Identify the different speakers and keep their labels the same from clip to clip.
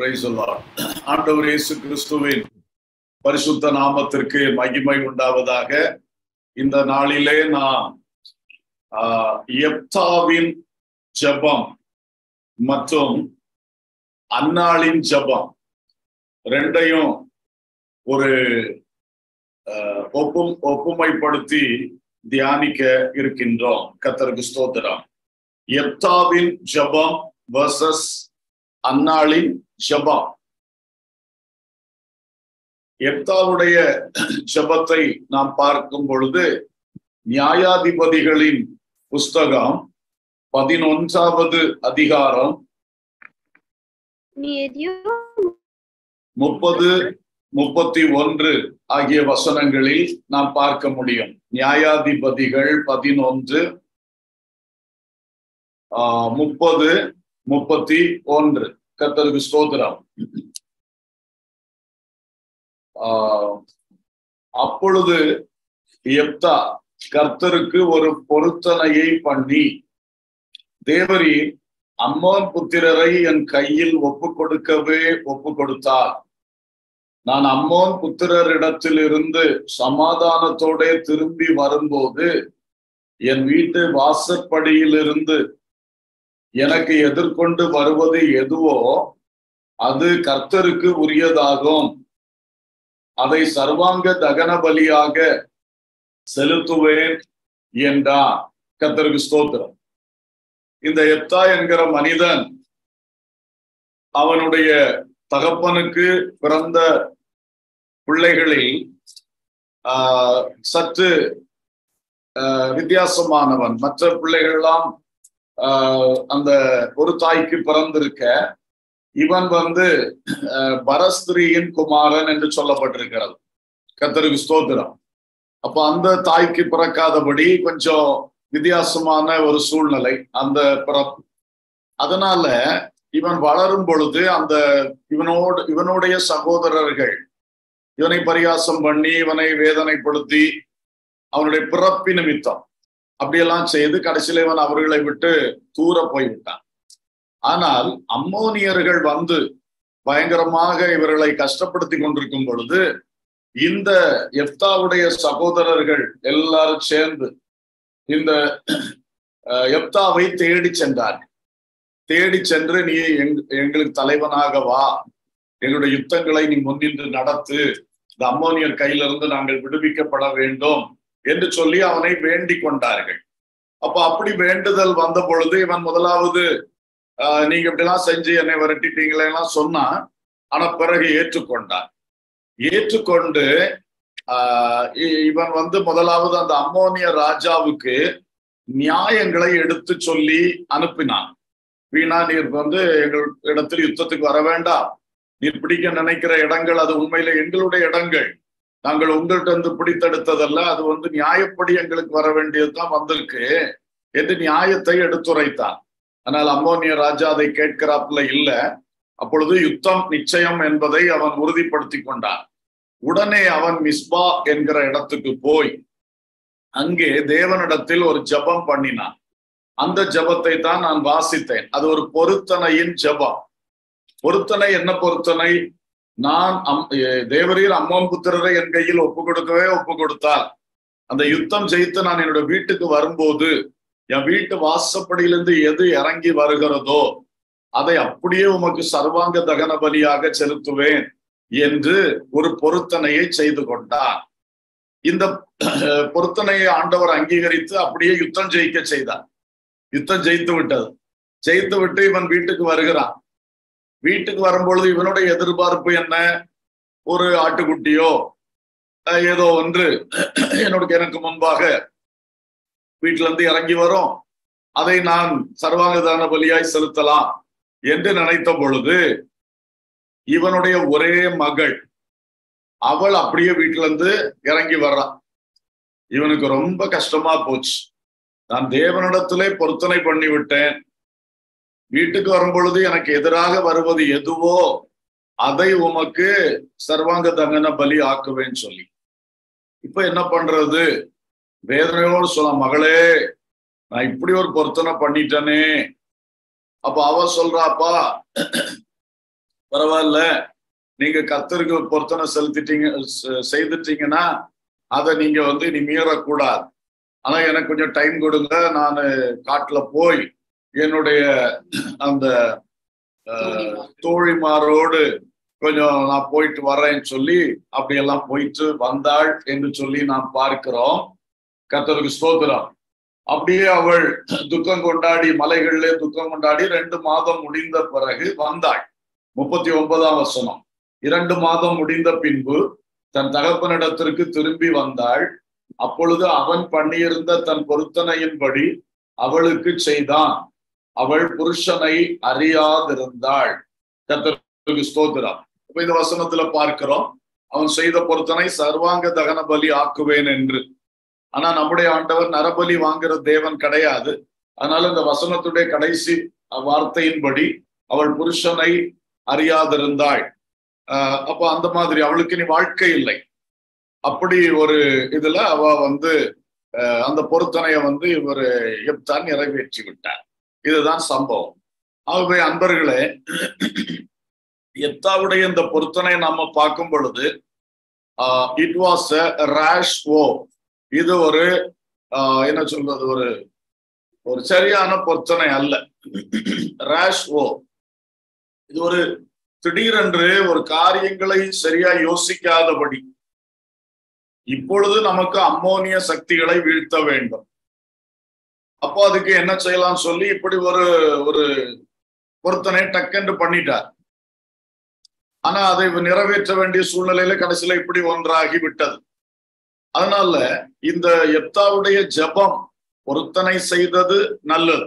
Speaker 1: Praise ஆண்டவர் இயேசு கிறிஸ்துவின் பரிசுத்த நாமத்திற்கு மகிமை உண்டாவதாக. இந்த நாளிலே நான் ஆஹ், எப்தாவின் ஜெபம் மற்றும் அன்னாளின் ஜெபம் ரெண்டையும் ஒரு ஆஹ், ஒப்பும் ஒப்புமைப்படுத்தி தியானிக்க இருக்கின்றோம். கத்தருக்கு ஸ்தோத்திரம். எப்தாவின் ஜெபம் வர்சஸ் அன்னாளின் ஜெபம். எப்தாவுடைய ஜெபத்தை நாம் பார்க்கும் பொழுது நியாயாதிபதிகளின் புஸ்தகம் பதினொன்றாவது அதிகாரம் முப்பது முப்பத்தி ஒன்று ஆகிய வசனங்களில் நாம் பார்க்க முடியும். நியாயாதிபதிகள் பதினொன்று முப்பது முப்பத்தி ஒன்று. கர்த்தருக்கு ஸ்தோத்திரம். அப்பொழுது எப்தா கர்த்தருக்கு ஒரு பொருத்தனையை பண்ணி தேவரீர் அம்மோன் புத்திரரை என் கையில் ஒப்பு கொடுக்கவே ஒப்பு கொடுத்தார் நான் அம்மோன் புத்திரரிடத்திலிருந்து சமாதானத்தோட திரும்பி வரும்போது என் வீட்டு வாசற்படியிலிருந்து எனக்கு எதிர்கொண்டு வருவது எதுவோ அது கர்த்தருக்கு உரியதாகும். அதை சர்வாங்க தகன பலியாக செலுத்துவேன் என்றார். கர்த்தருக்கு ஸ்தோத்திரம். இந்த எப்தா என்கிற மனிதன் அவனுடைய தகப்பனுக்கு பிறந்த பிள்ளைகளில் ஆஹ், சற்று ஆஹ், வித்தியாசமானவன். மற்ற பிள்ளைகள்லாம் அந்த ஒரு தாய்க்கு பிறந்திருக்க இவன் வந்து பரஸ்திரியின் குமாரன் என்று சொல்லப்பட்டிருக்கிறது. கத்தருக்கு ஸ்தோத்திரம். அப்ப அந்த தாய்க்கு பிறக்காதபடி கொஞ்சம் வித்தியாசமான ஒரு சூழ்நிலை அந்த பிறப்பு. அதனால இவன் வளரும் பொழுது அந்த இவனோடு இவனுடைய சகோதரர்கள் இவனை பரிகாசம் பண்ணி இவனை வேதனைப்படுத்தி அவனுடைய பிறப்பு நிமித்தம் அப்படியெல்லாம் செய்து கடைசியில் இவன் அவர்களை விட்டு தூர போய்விட்டான். ஆனால் அம்மோனியர்கள் வந்து பயங்கரமாக இவர்களை கஷ்டப்படுத்தி கொண்டிருக்கும் பொழுது இந்த எப்தாவுடைய சகோதரர்கள் எல்லாரும் சேர்ந்து இந்த அஹ், எப்தாவை தேடி சென்றார்கள். தேடி சென்று நீ எங்- எங்களுக்கு தலைவனாக வா. எங்களுடைய யுத்தங்களை நீ முன்னின்று நடத்து. இந்த அம்மோனியர் கையிலிருந்து நாங்கள் விடுவிக்கப்பட வேண்டும். என்று சொல்லி அவனை வேண்டிக் கொண்டார்கள். அப்ப அப்படி வேண்டுதல் வந்த பொழுது இவன் முதலாவது ஆஹ், நீங்க இப்படிலாம் செஞ்சு என்னை விரட்டிட்டீங்களேலாம் சொன்னான் ஆனா பிறகு ஏற்றுக்கொண்டான். ஏற்றுக்கொண்டு ஆஹ், இவன் வந்து முதலாவது அந்த அம்மோனிய ராஜாவுக்கு நியாயங்களை எடுத்து சொல்லி அனுப்பினான். வீணா நீர் வந்து எங்கள் இடத்தில் யுத்தத்துக்கு வர வேண்டாம். நீர் பிடிக்க நினைக்கிற இடங்கள் அது உண்மையில எங்களுடைய இடங்கள். நாங்கள் உங்கள்கிட்ட இருந்து பிடித்தெடுத்ததல்ல அது வந்து நியாயப்படி எங்களுக்கு வர வேண்டியதுதான் வந்திருக்கு என்று நியாயத்தை எடுத்துரைத்தான் ஆனால் அம்மோனிய ராஜா அதை கேட்கிறாப்புல இல்ல. அப்பொழுது யுத்தம் நிச்சயம் என்பதை அவன் உறுதிப்படுத்தி கொண்டான். உடனே அவன் மிஸ்பா என்கிற இடத்துக்கு போய் அங்கே தேவனிடத்தில் ஒரு ஜெபம் பண்ணினான். அந்த ஜபத்தை தான் நான் வாசித்தேன். அது ஒரு பொருத்தனையின் ஜெபம். பொருத்தனை என்ன பொருத்தனை? நான் அம்- எ- தேவரீர் அம்மோன் புத்திரரை என் கையில் ஒப்பு கொடுக்கவே ஒப்பு கொடுத்தால் அந்த யுத்தம் ஜெயித்து நான் என்னோட வீட்டுக்கு வரும்போது என் வீட்டு வாசப்படியிலிருந்து எது இறங்கி வருகிறதோ அதை அப்படியே உமக்கு சர்வாங்க தகன பலியாக செலுத்துவேன் என்று ஒரு பொருத்தனையை செய்து கொண்டார். இந்த பொருத்தனையை ஆண்டவர் அங்கீகரித்து அப்படியே யுத்தம் ஜெயிக்க செய்தார். யுத்தம் ஜெயித்து விட்டது. ஜெயித்து விட்டு இவன் வீட்டுக்கு வருகிறான். வீட்டுக்கு வரும்பொழுது இவனுடைய எதிர்பார்ப்பு என்ன? ஒரு ஆட்டுக்குட்டியோ ஏதோ ஒன்று. என்னோட எனக்கு முன்பாக வீட்டுல இருந்து இறங்கி வரும். அதை நான் சர்வாங்கதான பலியாய் செலுத்தலாம் என்று நினைத்த பொழுது இவனுடைய ஒரே மகள் அவள் அப்படியே வீட்டுல இருந்து இறங்கி வர்றான் இவனுக்கு ரொம்ப கஷ்டமா போச்சு. நான் தேவனிடத்திலே பொருத்தனை பண்ணி விட்டேன் வீட்டுக்கு வரும்பொழுது எனக்கு எதிராக வருவது எதுவோ அதை உமக்கு சர்வாங்க தங்கன பலி ஆக்குவேன்னு சொல்லி. இப்ப என்ன பண்றது? வேதனையோடு சொல்ல மகளே நான் இப்படி ஒரு பொருத்தனை பண்ணிட்டேனே. அப்ப அவ சொல்றாப்பா பரவாயில்ல. நீங்க கத்தருக்கு பொருத்தனை செலுத்திட்டீங்க செ- செய்துட்டீங்கன்னா அதை நீங்க வந்து இனி மீறக்கூடாது. ஆனா எனக்கு கொஞ்சம் டைம் கொடுங்க நான் காட்டுல போய் என்னுடைய அந்த தோழிமாரோடு கொஞ்சம் நான் போயிட்டு வரேன்னு சொல்லி அப்படியெல்லாம் போயிட்டு வந்தாள் என்று சொல்லி நாம் பார்க்கிறோம். கர்த்தருக்கு ஸ்தோத்திரம். அப்படியே அவள் துக்கம் கொண்டாடி மலைகளிலே துக்கம் கொண்டாடி ரெண்டு மாதம் முடிந்த பிறகு வந்தாள். முப்பத்தி ஒன்பதாம் வசனம். இரண்டு மாதம் முடிந்த பின்பு தன் தகப்பனிடத்திற்கு திரும்பி வந்தாள். அப்பொழுது அவன் பண்ணியிருந்த தன் பொருத்தனையின்படி அவளுக்கு செய்தான். அவள் புருஷனை அறியாதிருந்தாள். கத்தருக்கு ஸ்தோத்திரம். இப்ப இந்த வசனத்துல பார்க்கிறோம் அவன் செய்த பொருத்தனை சர்வாங்க தகன பலி ஆக்குவேன் என்று. ஆனா நம்முடைய ஆண்டவர் நரபலி வாங்குற தேவன் கிடையாது. அதனால இந்த வசனத்துடைய கடைசி வார்த்தையின்படி அவள் புருஷனை அறியாதிருந்தாள். ஆஹ் அப்ப அந்த மாதிரி அவளுக்கு இனி வாழ்க்கை இல்லை. அப்படி ஒரு இதுல அவ வந்து ஆஹ் அந்த பொருத்தனைய வந்து இவர் எப்தான் நிறைவேற்றி விட்டார் இதுதான் சம்பவம். ஆகவே அன்பர்களே எத்தாவுடைய இந்த பொருத்தனை நாம பார்க்கும் பொழுது இட் வாஸ் ரேஷ் ஓ இது ஒரு ஆஹ் என்ன சொல்றது ஒரு ஒரு சரியான பொருத்தனை அல்ல. ரேஷ் ஓ இது ஒரு திடீரென்று ஒரு காரியங்களை சரியா யோசிக்காதபடி இப்பொழுது நமக்கு அம்மோனிய சக்திகளை வீழ்த்த வேண்டும். அப்போ அதுக்கு என்ன செய்யலாம் சொல்லி இப்படி ஒரு ஒரு பொருத்தனை டக்கென்று பண்ணிட்டார். ஆனா அதை நிறைவேற்ற வேண்டிய சூழ்நிலையில கடைசியில இப்படி ஒன்றாகி விட்டது அதனால இந்த எப்தாவுடைய ஜெபம் பொருத்தனை செய்தது நல்லது.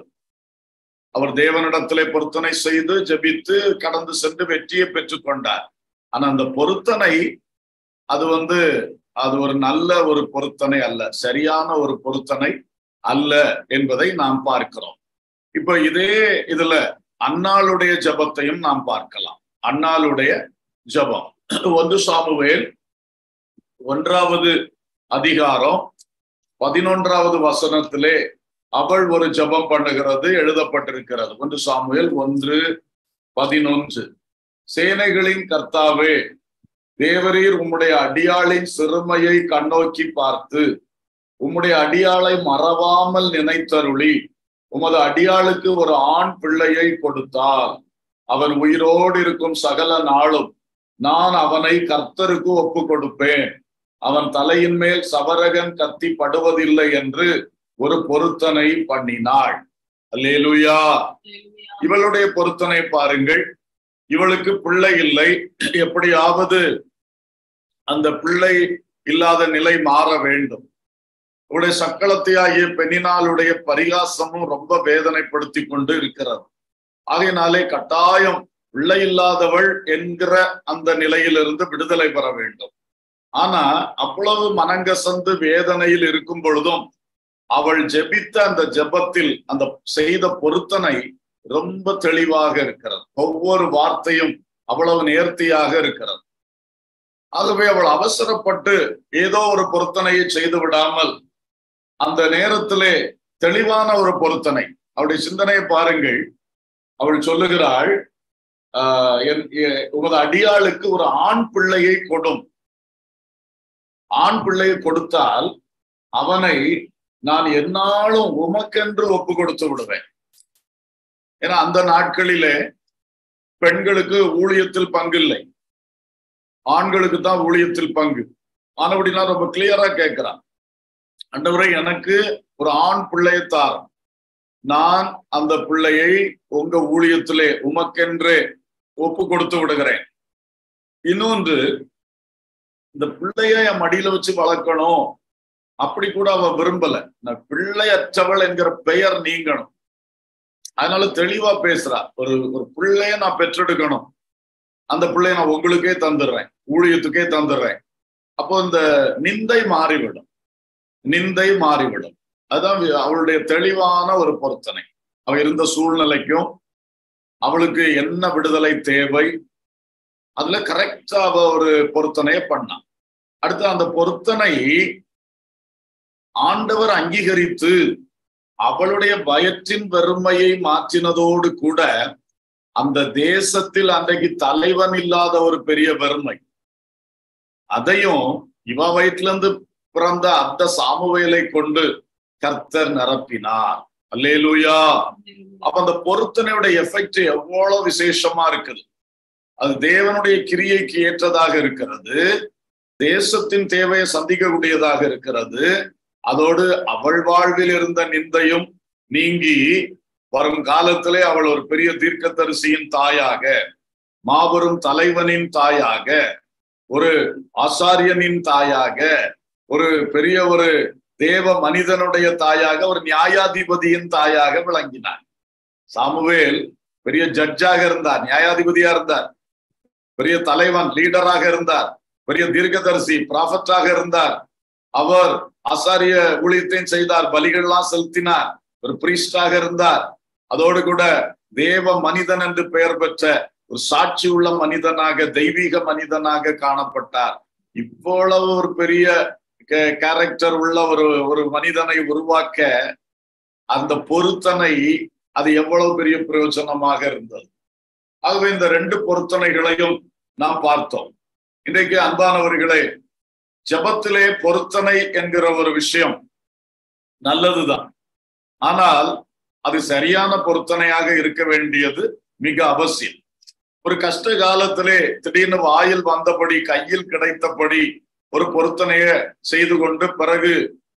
Speaker 1: அவர் தேவனிடத்திலே பொருத்தனை செய்து ஜெபித்து கடந்து சென்று வெற்றியை பெற்றுக்கொண்டார் ஆனா அந்த பொருத்தனை அது வந்து அது ஒரு நல்ல ஒரு பொருத்தனை அல்ல. சரியான ஒரு பொருத்தனை. அல்ல என்பதை நாம் பார்க்கிறோம். இப்ப இதே இதுல அன்னாளுடைய ஜபத்தையும் நாம் பார்க்கலாம். அன்னாளுடைய ஜபம். ஒன்று சாமுவேல் ஒன்றாவது அதிகாரம் பதினொன்றாவது வசனத்திலே அவள் ஒரு ஜபம் பண்ணுகிறது எழுதப்பட்டிருக்கிறது. ஒன்று சாமுவேல் ஒன்று பதினொன்று. சேனைகளின் கர்த்தாவே தேவரீர் உம்முடைய அடியாளின் சிறுமையை கண்ணோக்கி பார்த்து உம்முடைய அடியாளை மறவாமல் நினைத்தருளி. உமது அடியாளுக்கு ஒரு ஆண் பிள்ளையை கொடுத்தால் அவன் உயிரோடு இருக்கும் சகல நாளும் நான் அவனை கர்த்தருக்கு ஒப்பு கொடுப்பேன் அவன் தலையின் மேல் சவரகன் கத்தி படுவதில்லை என்று ஒரு பொருத்தனை பண்ணினாள். அல்லேலுயா. இவளுடைய பொருத்தனை பாருங்கள். இவளுக்கு பிள்ளை இல்லை. எப்படியாவது அந்த பிள்ளை இல்லாத நிலை மாற வேண்டும். இவளுடைய சக்களத்தையாகிய பெண்ணினாளுடைய பரிகாசமும் ரொம்ப வேதனைப்படுத்தி கொண்டு இருக்கிறது. ஆகையினாலே கட்டாயம் பிள்ளை இல்லாதவள் என்கிற அந்த நிலையிலிருந்து விடுதலை பெற வேண்டும். ஆனா அவ்வளவு மனங்கசந்து வேதனையில் இருக்கும் பொழுதும் அவள் ஜெபித்த அந்த ஜெபத்தில் அந்த செய்த பொருத்தனை ரொம்ப தெளிவாக இருக்கிறது. ஒவ்வொரு வார்த்தையும் அவ்வளவு நேர்த்தியாக இருக்கிறது. ஆகவே அவள் அவசரப்பட்டு ஏதோ ஒரு பொருத்தனையை செய்து விடாமல் அந்த நேரத்திலே தெளிவான ஒரு பொருத்தனை. அவளுடைய சிந்தனையை பாருங்கள். அவள் சொல்லுகிறாள் ஆஹ் என் உமது அடியாளுக்கு ஒரு ஆண் பிள்ளையை கொடும். ஆண் பிள்ளையை கொடுத்தால் அவனை நான் என்னாலும் உமக்கென்று ஒப்பு கொடுத்து விடுவேன். ஏன்னா அந்த நாட்களிலே பெண்களுக்கு ஊழியத்தில் பங்கு இல்லை ஆண்களுக்கு தான் ஊழியத்தில் பங்கு. ஆனபடினா ரொம்ப கிளியரா கேட்கிறான். அண்டவரை எனக்கு ஒரு ஆண் பிள்ளையை தார். நான் அந்த பிள்ளையை உங்க ஊழியத்திலே உமக்கென்று ஒப்பு கொடுத்து விடுகிறேன். இன்னொன்று இந்த பிள்ளைய என் மடியில வச்சு வளர்க்கணும். அப்படி கூட அவ விரும்பல. நான் பிள்ளையற்றவள் என்கிற பெயர் நீங்கணும். அதனால தெளிவா பேசுறா. ஒரு ஒரு பிள்ளைய நான் பெற்றெடுக்கணும். அந்த பிள்ளைய நான் உங்களுக்கே தந்துடுறேன். ஊழியத்துக்கே தந்துடுறேன். அப்போ இந்த நிந்தை மாறிவிடும். நிந்தை மாறிவிடும். அதுதான் அவளுடைய தெளிவான ஒரு பொருத்தனை. அவ இருந்த சூழ்நிலைக்கும் அவளுக்கு என்ன விடுதலை தேவை அதுல கரெக்டா அவ ஒரு பொருத்தனைய பண்ணான் அடுத்து அந்த பொருத்தனை ஆண்டவர் அங்கீகரித்து அவளுடைய பயத்தின் வெறுமையை மாற்றினதோடு கூட அந்த தேசத்தில் அன்றைக்கு தலைவன் இல்லாத ஒரு பெரிய பெருமை அதையும் இவ வயிற்றுல இருந்து பிறந்த அந்த சாமுவேலை கொண்டு கர்த்தர் நிரப்பினார். அல்லேலூயா. அப்ப அந்த பொருத்தனையோட எஃபெக்ட் எவ்வளவு விசேஷமா இருக்குது. அது தேவனுடைய கிரியைக்கு ஏற்றதாக இருக்கிறது. தேசத்தின் தேவையை சந்திக்கக்கூடியதாக இருக்கிறது. அதோடு அவள் வாழ்வில் இருந்த நிந்தையும் நீங்கி வரும் காலத்திலே அவள் ஒரு பெரிய தீர்க்கதரிசியின் தாயாக மாபெரும் தலைவனின் தாயாக ஒரு ஆசாரியனின் தாயாக ஒரு பெரிய ஒரு தேவ மனிதனுடைய தாயாக ஒரு நியாயாதிபதியின் தாயாக விளங்கினார். சாமுவேல் பெரிய ஜட்ஜாக இருந்தார் நியாயாதிபதியா இருந்தார். பெரிய தலைவன் லீடராக இருந்தார். பெரிய தீர்க்கதரிசி ப்ராஃபட்டாக இருந்தார். அவர் ஆசாரிய ஊழியத்தையும் செய்தார் பலிகள்லாம் செலுத்தினார். ஒரு பிரீஸ்டாக இருந்தார். அதோடு கூட தேவ மனிதன் என்று பெயர் பெற்ற ஒரு சாட்சி உள்ள மனிதனாக தெய்வீக மனிதனாக காணப்பட்டார். இவ்வளவு ஒரு பெரிய கேரக்டர் உள்ள ஒரு ஒரு மனிதனை உருவாக்க அந்த பொருத்தனை அது எவ்வளவு பெரிய பிரயோஜனமாக இருந்தது. ஆகவே இந்த ரெண்டு பொருத்தனைகளையும் நாம் பார்த்தோம். இன்றைக்கு அன்பானவர்களே ஜபத்திலே பொருத்தனை என்கிற ஒரு விஷயம் நல்லதுதான். ஆனால் அது சரியான பொருத்தனையாக இருக்க வேண்டியது மிக அவசியம். ஒரு கஷ்ட காலத்திலே திடீர்னு வாயில் வந்தபடி கையில் கிடைத்தபடி ஒரு பொருத்தனைய செய்து கொண்டு பிறகு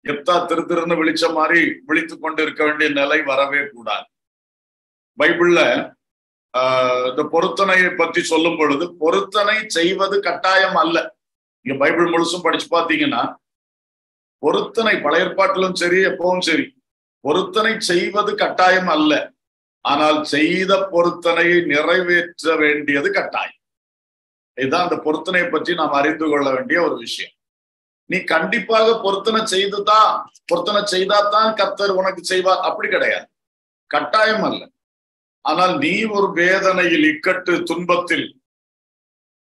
Speaker 1: எப்தா திரு திருன்னு விழிச்ச மாதிரி விழித்து கொண்டு இருக்க வேண்டிய நிலை வரவே கூடாது. பைபிள்ல ஆஹ் இந்த பொருத்தனையை பற்றி சொல்லும் பொழுது பொருத்தனை செய்வது கட்டாயம் அல்ல. நீங்க பைபிள் முழுசும் படிச்சு பார்த்தீங்கன்னா பொருத்தனை பழைய ஏற்பாட்டிலும் சரி எப்பவும் சரி. பொருத்தனை செய்வது கட்டாயம் அல்ல. ஆனால் செய்த பொருத்தனையை நிறைவேற்ற வேண்டியது கட்டாயம். இதுதான் அந்த பொருத்தனை பற்றி நாம் அறிந்து கொள்ள வேண்டிய ஒரு விஷயம். நீ கண்டிப்பாக பொருத்தனை செய்துதான் பொருத்தனை செய்தாதான் கர்த்தர் உனக்கு செய்வார். அப்படி கிடையாது. கட்டாயம் அல்ல. ஆனால் நீ ஒரு வேதனையில் இக்கட்டு துன்பத்தில்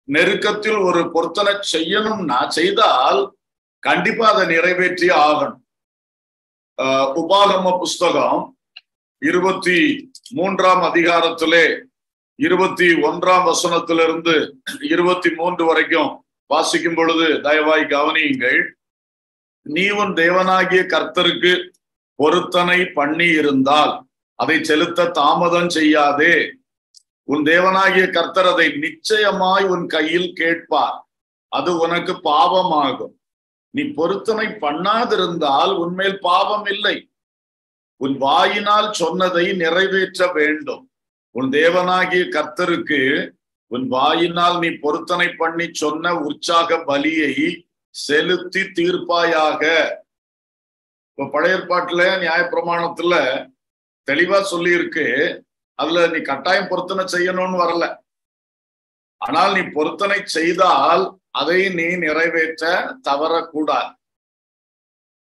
Speaker 1: நெருக்கத்தில் ஒரு பொருத்தனை செய்யணும்னா செய்தால் கண்டிப்பா அதை நிறைவேற்றி ஆகணும். ஆஹ் உபாகம புஸ்தகம் இருபத்தி மூன்றாம் அதிகாரத்திலே இருபத்தி ஒன்றாம் வசனத்திலிருந்து இருபத்தி மூன்று வரைக்கும் வாசிக்கும் பொழுது தயவாய் கவனியுங்கள். நீ உன் தேவனாகிய கர்த்தருக்கு பொருத்தனை பண்ணி இருந்தால் அதை செலுத்த தாமதம் செய்யாதே. உன் தேவனாகிய கர்த்தர் அதை நிச்சயமாய் உன் கையில் கேட்பார். அது உனக்கு பாவமாகும். நீ பொருத்தனை பண்ணாதிருந்தால் உன்மேல் பாவம் இல்லை. உன் வாயினால் சொன்னதை நிறைவேற்ற வேண்டும். உன் தேவனாகிய கர்த்தருக்கு உன் வாயினால் நீ பொருத்தனை பண்ணி சொன்ன உற்சாக பலியை செலுத்தி தீர்ப்பாயாக. இப்ப பழைய ஏற்பாட்டுல நியாயப்பிரமாணத்துல தெளிவா சொல்லி இருக்கு அதுல நீ கட்டாயம் பொருத்தனை செய்யணும்னு வரல. ஆனால் நீ பொருத்தனை செய்தால் அதை நீ நிறைவேற்ற தவறக்கூடாது.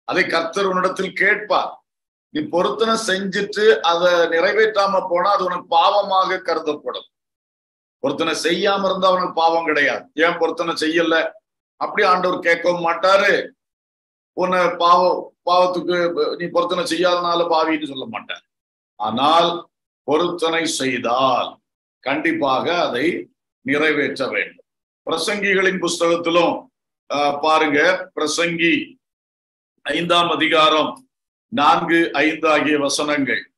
Speaker 1: அதை கர்த்தர் உன்னிடத்தில் கேட்பார். நீ பொருத்தனை செஞ்சுட்டு அதை நிறைவேற்றாம போனா அது உனக்கு பாவமாக கருதப்படும். பொருத்தனை செய்யாம இருந்தா அவனுக்கு பாவம் கிடையாது. ஏன் பொருத்தனை செய்யல? அப்படி ஆண்டவர் கேட்கவும் மாட்டாரு. உன்னை பாவ பாவத்துக்கு நீ பொருத்தனை செய்யாதனால பாவின்னு சொல்ல மாட்டார். ஆனால் பொருத்தனை செய்தால் கண்டிப்பாக அதை நிறைவேற்ற வேண்டும். பிரசங்கிகளின் புஸ்தகத்திலும் பாருங்க பிரசங்கி ஐந்தாம் அதிகாரம் நான்கு ஐந்து ஆகிய வசனங்கள்.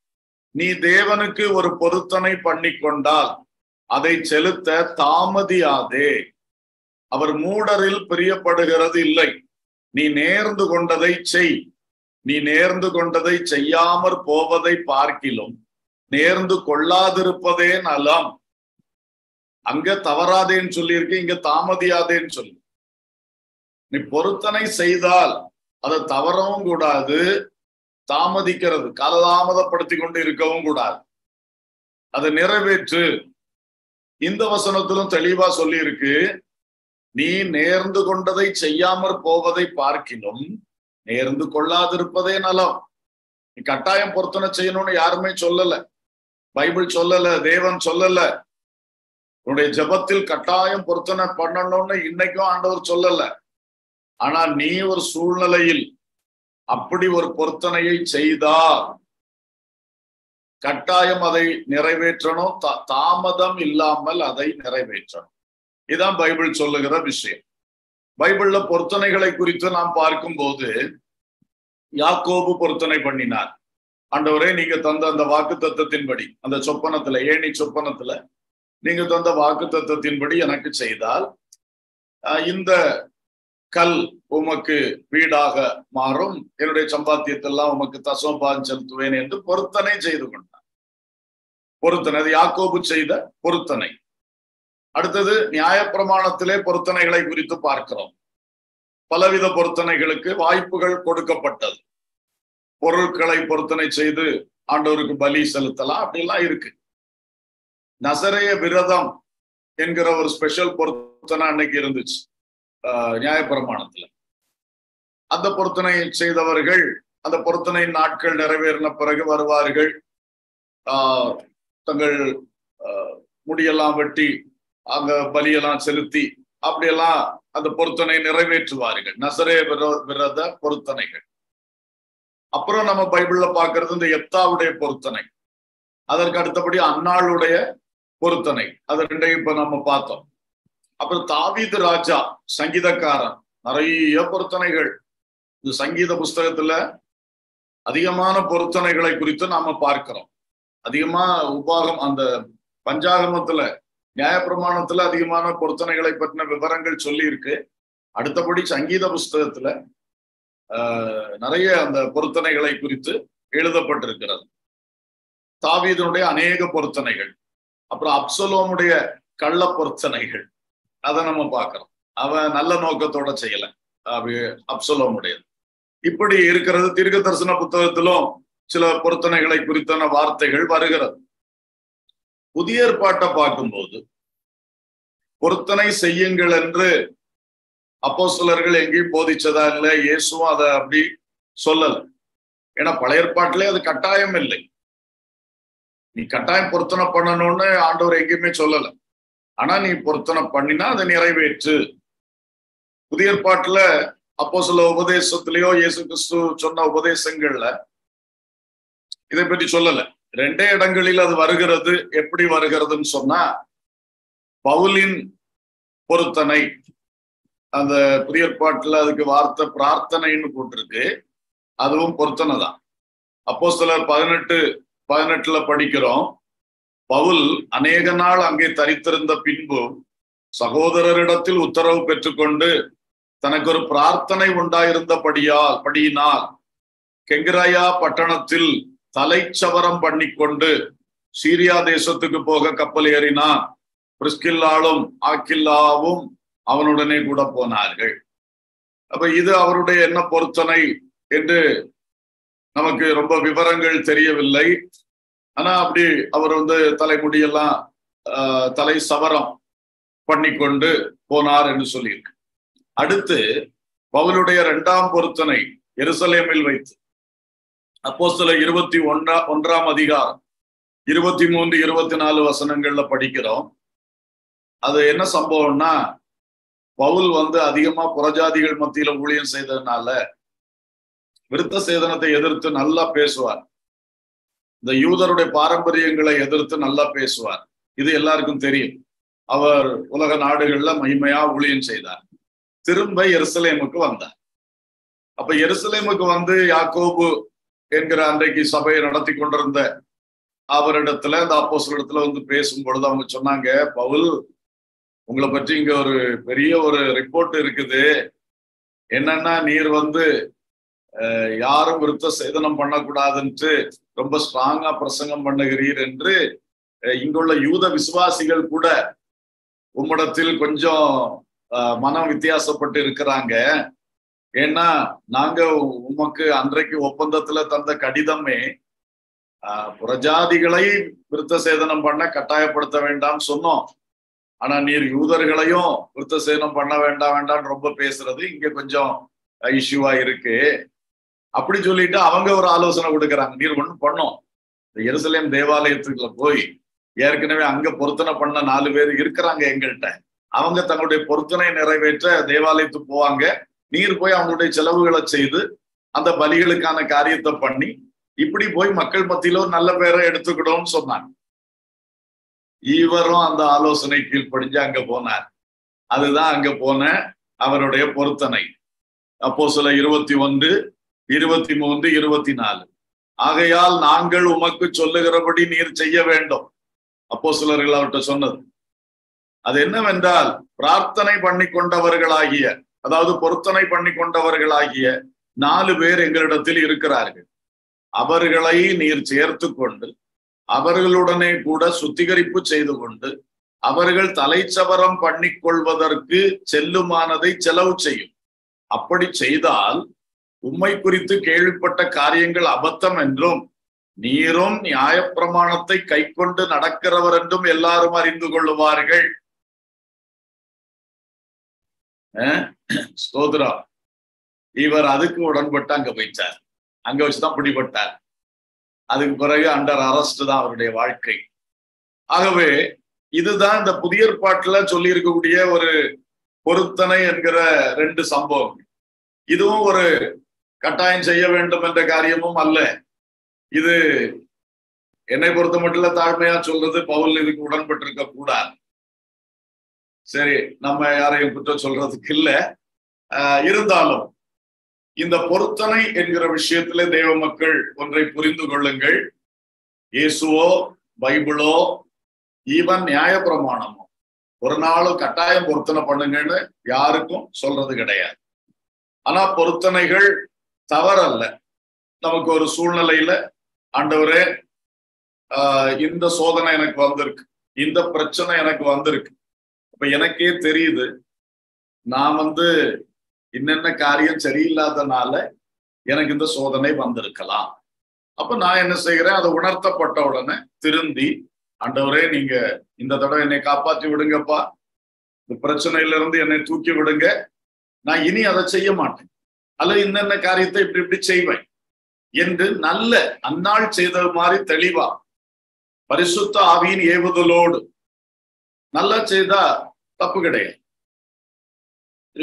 Speaker 1: நீ தேவனுக்கு ஒரு பொருத்தனை பண்ணி கொண்டால் அதை செலுத்த தாமதியாதே. அவர் மூடரில் பிரியப்படுகிறது இல்லை. நீ நேர்ந்து கொண்டதை செய். நீ நேர்ந்து கொண்டதை செய்யாமற் போவதை பார்க்கிலும் நேர்ந்து கொள்ளாதிருப்பதே நலம். அங்க தவறாதேன்னு சொல்லியிருக்கு இங்க தாமதியாதேன்னு சொல்லி. நீ பொருத்தனை செய்தால் அதை தவறவும் கூடாது. தாமதிக்கிறது காலதாமதப்படுத்தி கொண்டு இருக்கவும் கூடாது. அதை நிறைவேற்று. இந்த வசனத்திலும் தெளிவா சொல்லி இருக்கு நீ நேர்ந்து கொண்டதை செய்யாமற் போவதை பார்க்கினும் நேர்ந்து கொள்ளாதிருப்பதே நலம். நீ கட்டாயம் பொருத்தனை செய்யணும்னு யாருமே சொல்லல. பைபிள் சொல்லல தேவன் சொல்லல. உன்னுடைய ஜபத்தில் கட்டாயம் பொருத்தனை பண்ணணும்னு இன்னைக்கும் ஆண்டவர் சொல்லல. ஆனா நீ ஒரு சூழ்நிலையில் அப்படி ஒரு பொருத்தனையை செய்தால் கட்டாயம் அதை நிறைவேற்றணும். தா- தாமதம் இல்லாமல் அதை நிறைவேற்றணும். இதுதான் பைபிள் சொல்லுகிற விஷயம். பைபிள்ல பொருத்தனைகளை குறித்து நாம் பார்க்கும் போது யாக்கோபு பொருத்தனை பண்ணினார். ஆண்டவரே நீங்க தந்த அந்த வாக்கு தத்துவத்தின்படி அந்த சொப்பனத்துல ஏணி சொப்பனத்துல நீங்க தந்த வாக்கு தத்தத்தின்படி எனக்கு செய்தால் ஆஹ், இந்த கல் உமக்கு வீடாக மாறும். என்னுடைய சம்பாத்தியத்தெல்லாம் உமக்கு தசோபான் செலுத்துவேன் என்று பொருத்தனை செய்து கொண்டான் பொருத்தனை அது யாக்கோபு செய்த பொருத்தனை. அடுத்தது நியாயப்பிரமாணத்திலே பொருத்தனைகளை குறித்து பார்க்கிறோம். பலவித பொருத்தனைகளுக்கு வாய்ப்புகள் கொடுக்கப்பட்டது. பொருட்களை பொருத்தனை செய்து ஆண்டவருக்கு பலி செலுத்தலாம். அப்படிலாம் இருக்கு. நசரைய விரதம் என்கிற ஒரு ஸ்பெஷல் பொருத்தனை அன்னைக்கு இருந்துச்சு. ஆஹ் நியாயப்பிரமாணத்துல. அந்த பொருத்தனை செய்தவர்கள் அந்த பொருத்தனை நாட்கள் நிறைவேறின பிறகு வருவார்கள். ஆஹ் தங்கள் ஆஹ் முடியெல்லாம் வெட்டி அங்க பலியெல்லாம் செலுத்தி அப்படியெல்லாம் அந்த பொருத்தனை நிறைவேற்றுவார்கள். நசரே விர- விரத பொருத்தனைகள். அப்புறம் நம்ம பைபிள்ல பாக்குறது இந்த எத்தாவுடைய பொருத்தனை. அதற்கு அடுத்தபடி அன்னாளுடைய பொருத்தனை. அது ரெண்டையும் இப்ப நம்ம பார்த்தோம். அப்புறம் தாவீது ராஜா சங்கீதக்காரன். நிறைய பொருத்தனைகள். இந்த சங்கீத புஸ்தகத்துல அதிகமான பொருத்தனைகளை குறித்து நாம பார்க்கிறோம். அதிகமா உபாகம் அந்த பஞ்சாகமத்துல நியாயப்பிரமாணத்துல அதிகமான பொருத்தனைகளை பற்றின விவரங்கள் சொல்லி இருக்கு அடுத்தபடி சங்கீத புஸ்தகத்துல ஆஹ், நிறைய அந்த பொருத்தனைகளை குறித்து எழுதப்பட்டிருக்கிறது. தாவீதனுடைய அநேக பொருத்தனைகள் அப்புறம் அப்சலோமுடைய கள்ள பொருத்தனைகள் அதை நம்ம பார்க்கிறோம். அவன் நல்ல நோக்கத்தோட செய்யல. அப்படி அப்சலோமுடையது. இப்படி இருக்கிறது தீர்க்க தரிசன புத்தகத்திலும் சில பொருத்தனைகளை குறித்தான வார்த்தைகள் வருகிறது. புதிய ஏற்பாட்டை பார்க்கும்போது பொருத்தனை செய்யுங்கள் என்று அப்போ சிலர்கள் எங்கேயும் போதிச்சதா இல்லை இயேசுவும் அதை அப்படி சொல்லல. ஏன்னா பழைய ஏற்பாட்டிலே அது கட்டாயம் இல்லை. நீ கட்டாயம் பொருத்தனை பண்ணணும்னு ஆண்டவர் எங்கேயுமே சொல்லல. ஆனா நீ பொருத்தனை பண்ணினா அதை நிறைவேற்று. புதிய ஏற்பாட்டுல அப்போ சில உபதேசத்திலேயோ இயேசு கிறிஸ்து சொன்ன உபதேசங்கள்ல இதை பற்றி சொல்லல. ரெண்டே இடங்களில் அது வருகிறது. எப்படி வருகிறதுன்னு சொன்னா பவுலின் பொருத்தனை அந்த புதியற்பாட்டுல அதுக்கு வார்த்தை பிரார்த்தனைன்னு போட்டிருக்கு. அதுவும் பொருத்தனை தான். அப்போ சிலர் பதினெட்டு பதினெட்டுல படிக்கிறோம். பவுல் அநேக நாள் அங்கே தரித்திருந்த பின்பு சகோதரரிடத்தில் உத்தரவு பெற்றுக்கொண்டு தனக்கு ஒரு பிரார்த்தனை உண்டாயிருந்தபடியால் படியினால் கெங்கிராயா பட்டணத்தில் தலைச்சவரம் பண்ணிக்கொண்டு சீரியா தேசத்துக்கு போக கப்பல் ஏறினான். பிரிஸ்கில்லாலும் ஆக்கில்லாவும் அவனுடனே கூட போனார்கள். அப்ப இது அவருடைய என்ன பொருத்தனை என்று நமக்கு ரொம்ப விவரங்கள் தெரியவில்லை. ஆனா அப்படி அவர் வந்து தலைமுடியெல்லாம் ஆஹ், தலை சவரம் பண்ணிக்கொண்டு போனார் என்று சொல்லியிருக்கு. அடுத்து பவுலுடைய இரண்டாம் பொருத்தனை எருசலேமில் வைத்து. அப்போ சில இருபத்தி ஒன்றா ஒன்றாம் அதிகாரம் இருபத்தி மூன்று இருபத்தி நாலு வசனங்கள்ல படிக்கிறோம். அது என்ன சம்பவம்னா பவுல் வந்து அதிகமா புறஜாதிகள் மத்தியில ஊழியம் செய்ததுனால விருத்த சேதனத்தை எதிர்த்து நல்லா பேசுவார். இந்த யூதருடைய பாரம்பரியங்களை எதிர்த்து நல்லா பேசுவார். இது எல்லாருக்கும் தெரியும். அவர் உலக நாடுகள்ல மகிமையா ஊழியம் செய்தார். திரும்ப எருசலேமுக்கு வந்தார் அப்ப எருசலேமுக்கு வந்து யாக்கோபு என்கிற அன்றைக்கு சபையை நடத்தி கொண்டிருந்த அவரிடத்துல இந்த இடத்துல வந்து பேசும் பொழுது அவங்க சொன்னாங்க பவுல் உங்களை பற்றி இங்க ஒரு பெரிய ஒரு ரிப்போர்ட் இருக்குது. என்னன்னா நீர் வந்து யாரும் விருத்த சேதனம் பண்ணக்கூடாதுன்ட்டு ரொம்ப ஸ்ட்ராங்கா பிரசங்கம் பண்ணுகிறீர் என்று இங்குள்ள யூத விசுவாசிகள் கூட உம்மிடத்தில் கொஞ்சம் மனம் வித்தியாசப்பட்டு இருக்கிறாங்க. ஏன்னா நாங்க உமக்கு அன்றைக்கு ஒப்பந்தத்துல தந்த கடிதமே ஆஹ், விருத்த சேதனம் பண்ண கட்டாயப்படுத்த வேண்டாம் சொன்னோம். ஆனா நீர் யூதர்களையும் விருத்த சேதனம் பண்ண வேண்டாம் வேண்டாம்னு ரொம்ப பேசுறது இங்க கொஞ்சம் இஷ்யூவா இருக்கு. அப்படி சொல்லிட்டு அவங்க ஒரு ஆலோசனை கொடுக்குறாங்க. நீர் ஒண்ணு பண்ணோம். இந்த எருசலேம் தேவாலயத்துக்குள்ள போய் ஏற்கனவே அங்க பொருத்தனை பண்ண நாலு பேர் இருக்கிறாங்க எங்கள்கிட்ட அவங்க தங்களுடைய பொருத்தனை நிறைவேற்ற தேவாலயத்துக்கு போவாங்க. நீர் போய் அவங்களுடைய செலவுகளை செய்து அந்த பலிகளுக்கான காரியத்தை பண்ணி இப்படி போய் மக்கள் மத்தியில ஒரு நல்ல பேரை எடுத்துக்கிடும்னு சொன்னாங்க. இவரும் அந்த ஆலோசனை கீழ்ப்படிஞ்சு அங்க போனார். அதுதான் அங்க போன அவருடைய பொருத்தனை. அப்போ சில இருபத்தி ஒன்று இருபத்தி மூன்று இருபத்தி நாலு. ஆகையால் நாங்கள் உமக்கு சொல்லுகிறபடி நீர் செய்ய வேண்டும். அப்போ சிலர்கள் அவர்கிட்ட சொன்னது அது என்னவென்றால் பிரார்த்தனை பண்ணி கொண்டவர்களாகிய அதாவது பொருத்தனை பண்ணி கொண்டவர்களாகிய நாலு பேர் எங்களிடத்தில் இருக்கிறார்கள். அவர்களை நீர் சேர்த்து கொண்டு அவர்களுடனே கூட சுத்திகரிப்பு செய்து கொண்டு அவர்கள் தலைச்சவரம் பண்ணிக்கொள்வதற்கு செல்லுமானதை செலவு செய்யும். அப்படி செய்தால் உம்மை குறித்து கேள்விப்பட்ட காரியங்கள் அபத்தம் என்றும் நீரும் நியாயப்பிரமாணத்தை கை கொண்டு நடக்கிறவர் என்றும் எல்லாரும் அறிந்து கொள்ளுவார்கள். ஸ்தோத்ரா. இவர் அதுக்கு உடன்பட்டு அங்க போயிட்டார். அங்க வச்சுதான் பிடிபட்டார். அதுக்கு பிறகு அண்டர் அரஸ்ட் தான் அவருடைய வாழ்க்கை. ஆகவே இதுதான் இந்த புதிய ஏற்பாட்டுல சொல்லி இருக்கக்கூடிய ஒரு பொருத்தனை என்கிற ரெண்டு சம்பவம் இதுவும் ஒரு கட்டாயம் செய்ய வேண்டும் என்ற காரியமும் அல்ல. இது என்னை பொறுத்த மட்டும் தாழ்மையா சொல்றது பவுல் இதுக்கு உடன்பட்டிருக்க கூடாது. சரி நம்ம யாரையும் குற்றம் சொல்றதுக்கு இல்ல. இருந்தாலும் இந்த பொருத்தனை என்கிற விஷயத்துல தேவ மக்கள் ஒன்றை புரிந்து கொள்ளுங்கள். இயேசுவோ பைபிளோ ஈவன் நியாயப்பிரமாணமோ ஒரு நாளும் கட்டாயம் பொருத்தனை பண்ணுங்கன்னு யாருக்கும் சொல்றது கிடையாது. ஆனா பொருத்தனைகள் தவறல்ல. நமக்கு ஒரு சூழ்நிலையில ஆண்டவரே ஆஹ் இந்த சோதனை எனக்கு வந்திருக்கு. இந்த பிரச்சனை எனக்கு வந்திருக்கு. அப்ப எனக்கே தெரியுது நான் வந்து என்னென்ன காரியம் சரியில்லாதனால எனக்கு இந்த சோதனை வந்திருக்கலாம். அப்ப நான் என்ன செய்கிறேன் அதை உணர்த்தப்பட்ட உடனே திருந்தி ஆண்டவரே நீங்க இந்த தடவை என்னை காப்பாற்றி விடுங்கப்பா. இந்த பிரச்சனையில இருந்து என்னை தூக்கி விடுங்க. நான் இனி அதை செய்ய மாட்டேன். அல்ல இன்னென்ன காரியத்தை இப்படி இப்படி செய்வேன் என்று நல்ல அந்நாள் செய்தது மாதிரி தெளிவா பரிசுத்த ஆவியின் ஏவுதலோடு நல்லா செய்தா தப்பு கிடையாது.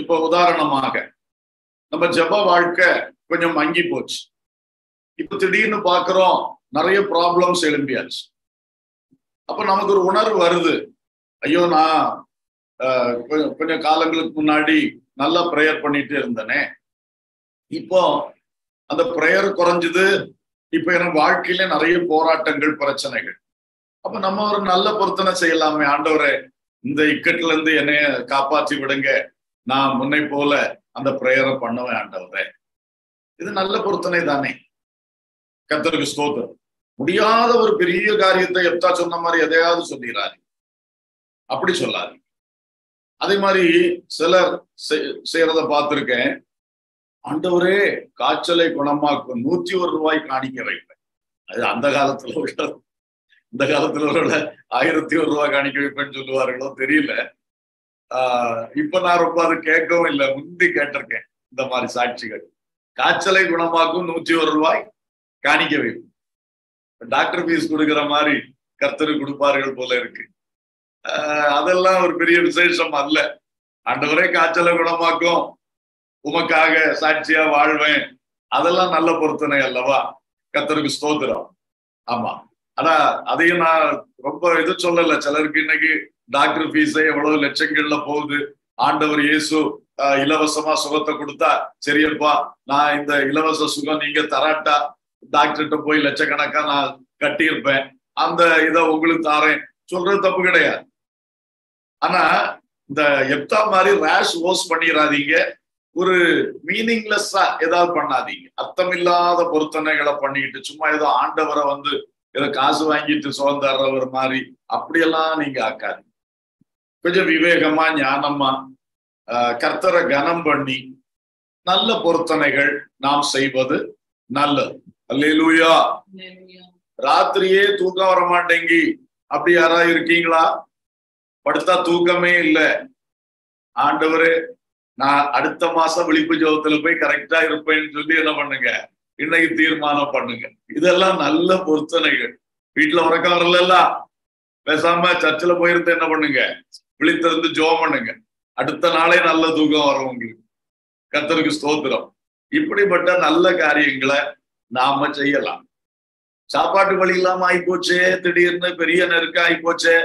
Speaker 1: இப்போ உதாரணமாக நம்ம ஜப வாழ்க்கை கொஞ்சம் மங்கி போச்சு. இப்ப திடீர்னு பாக்குறோம் நிறைய ப்ராப்ளம்ஸ் எழும்பியாச்சு. அப்ப நமக்கு ஒரு உணர்வு வருது. ஐயோ நான் கொஞ்சம் காலங்களுக்கு முன்னாடி நல்லா ப்ரேயர் பண்ணிட்டு இருந்தேனே. இப்போ அந்த ப்ரேயர் குறைஞ்சது. இப்ப எனக்கு வாழ்க்கையில நிறைய போராட்டங்கள் பிரச்சனைகள். அப்ப நம்ம ஒரு நல்ல பொருத்தனை செய்யலாமே. ஆண்டவரே இந்த இக்கட்டுல இருந்து என்னைய காப்பாற்றி விடுங்க. நான் முன்னை போல அந்த பிரேயரை பண்ணுவேன் ஆண்டவரே. இது நல்ல பொருத்தனை தானே. கத்தருக்கு ஸ்தோத்திரம். முடியாத ஒரு பெரிய காரியத்தை எப்தா சொன்ன மாதிரி எதையாவது சொல்லிடுறாரு அப்படி சொல்லாரு அதே மாதிரி சிலர் செய்யறத பார்த்திருக்கேன். ஆண்டவரே காய்ச்சலை குணமாக்கும். நூத்தி ஒரு ரூபாய் காணிக்க வைப்பேன். அது அந்த காலத்துல உள்ள இந்த காலத்துல உள்ள ஆயிரத்தி ஒரு ரூபாய் காணிக்க வைப்பேன்னு சொல்லுவார்களோ தெரியல. ஆஹ் இப்ப நான் ரொம்ப அது கேட்கவும் இல்லை முந்தி கேட்டிருக்கேன் இந்த மாதிரி சாட்சிகள். காய்ச்சலை குணமாக்கும் நூத்தி ஒரு ரூபாய் காணிக்க வைப்பு டாக்டர் ஃபீஸ் கொடுக்குற மாதிரி கர்த்தரு கொடுப்பார்கள் போல இருக்கு. அதெல்லாம் ஒரு பெரிய விசேஷம் அல்ல. ஆண்டவரே காய்ச்சலை குணமாக்கும். உமக்காக சாட்சியா வாழ்வேன். அதெல்லாம் நல்ல பொருத்தனை அல்லவா? கத்தருக்கு ஸ்தோத்திரம். ஆமா. ஆனா அதையும் நான் ரொம்ப இது சொல்லல. சிலருக்கு இன்னைக்கு டாக்டர் ஃபீஸே எவ்வளவு லட்சங்கள்ல போகுது. ஆண்டவர் இயேசு இலவசமா சுகத்தை கொடுத்தா சரியப்பா நான் இந்த இலவச சுகம் நீங்க தராட்டா? டாக்டர்கிட்ட போய் லட்சக்கணக்கா நான் கட்டியிருப்பேன். அந்த இதை உங்களுக்கு தாரேன். சொல்றது தப்பு கிடையாது. ஆனா இந்த எப்தா மாதிரி ரேஷ் ஓஸ் பண்ணிடாதீங்க ஒரு மீனிங்லெஸ்ஸா ஏதாவது பண்ணாதீங்க. அர்த்தமில்லாத பொருத்தனைகளை பண்ணிக்கிட்டு சும்மா ஏதோ ஆண்டவரை வந்து ஏதோ காசு வாங்கிட்டு சுகம் தர்றவர் மாதிரி அப்படியெல்லாம் நீங்க ஆக்காதீங்க கொஞ்சம் விவேகமா ஞானமா கர்த்தரை கனம் பண்ணி நல்ல பொருத்தனைகள் நாம் செய்வது நல்லது. அல்லேலூயா. ராத்திரியே தூக்கம் வர மாட்டேங்கி அப்படி யாராவது இருக்கீங்களா? படுத்தா தூக்கமே இல்லை. ஆண்டவரே நான் அடுத்த மாசம் விழிப்பு ஜோகத்துல போய் கரெக்டா இருப்பேன்னு சொல்லி என்ன பண்ணுங்க? இன்னைக்கு தீர்மானம் பண்ணுங்க. இதெல்லாம் நல்ல பொருத்தனைகள். வீட்டுல உறக்கம் வரல பேசாம சர்ச்சில் போயிருந்து என்ன பண்ணுங்க? விழித்திருந்து ஜோம் பண்ணுங்க. அடுத்த நாளே நல்ல தூக்கம் வரும் உங்களுக்கு. கத்தருக்கு ஸ்தோத்திரம். இப்படிப்பட்ட நல்ல காரியங்களை நாம செய்யலாம். சாப்பாட்டு வழி இல்லாம ஆயிப்போச்சே. திடீர்னு பெரிய நெருக்க ஆயிப்போச்சே.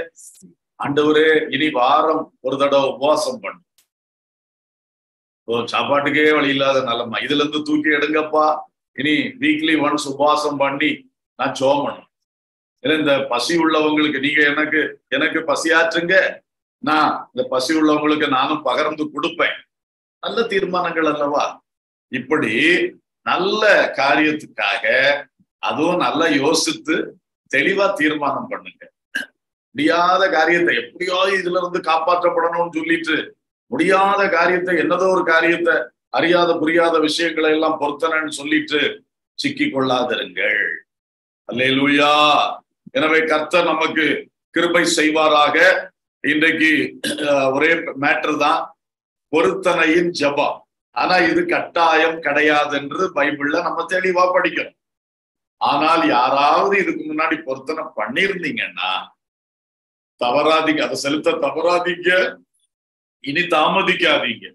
Speaker 1: ஆண்டவரே இனி வாரம் ஒரு தடவை உபவாசம் பண்ணு. ஓ சாப்பாட்டுக்கே வழி இல்லாத நிலைமை இதுல இருந்து தூக்கி எடுங்கப்பா. இனி வீக்லி ஒன்ஸ் உபவாசம் பண்ணி நான் ஜோம் ஏன்னா இந்த பசி உள்ளவங்களுக்கு நீங்க எனக்கு எனக்கு பசியாற்றுங்க நான் இந்த பசி உள்ளவங்களுக்கு நானும் பகர்ந்து கொடுப்பேன். நல்ல தீர்மானங்கள் அல்லவா? இப்படி நல்ல காரியத்துக்காக அதுவும் நல்லா யோசித்து தெளிவா தீர்மானம் பண்ணுங்க. முடியாத காரியத்தை எப்படியாவது இதுல இருந்து காப்பாற்றப்படணும்னு சொல்லிட்டு முடியாத காரியத்தை என்னதோ ஒரு காரியத்தை அறியாத புரியாத விஷயங்களை எல்லாம் பொருத்தனன்னு சொல்லிட்டு சிக்கி கொள்ளாதிருங்கள் அல்லேலூயா. எனவே கர்த்தர் நமக்கு கிருபை செய்வாராக. இன்றைக்கு ஒரே மேட்டர் தான். பொருத்தனையின் ஜெபம். ஆனா இது கட்டாயம் கிடையாது என்று பைபிள்ல நம்ம தெளிவா படிக்கிறோம். ஆனால் யாராவது இதுக்கு முன்னாடி பொருத்தனை பண்ணியிருந்தீங்கன்னா தவறாதீங்க அதை செலுத்த தவறாதீங்க. இனி தாமதிக்காதீங்க.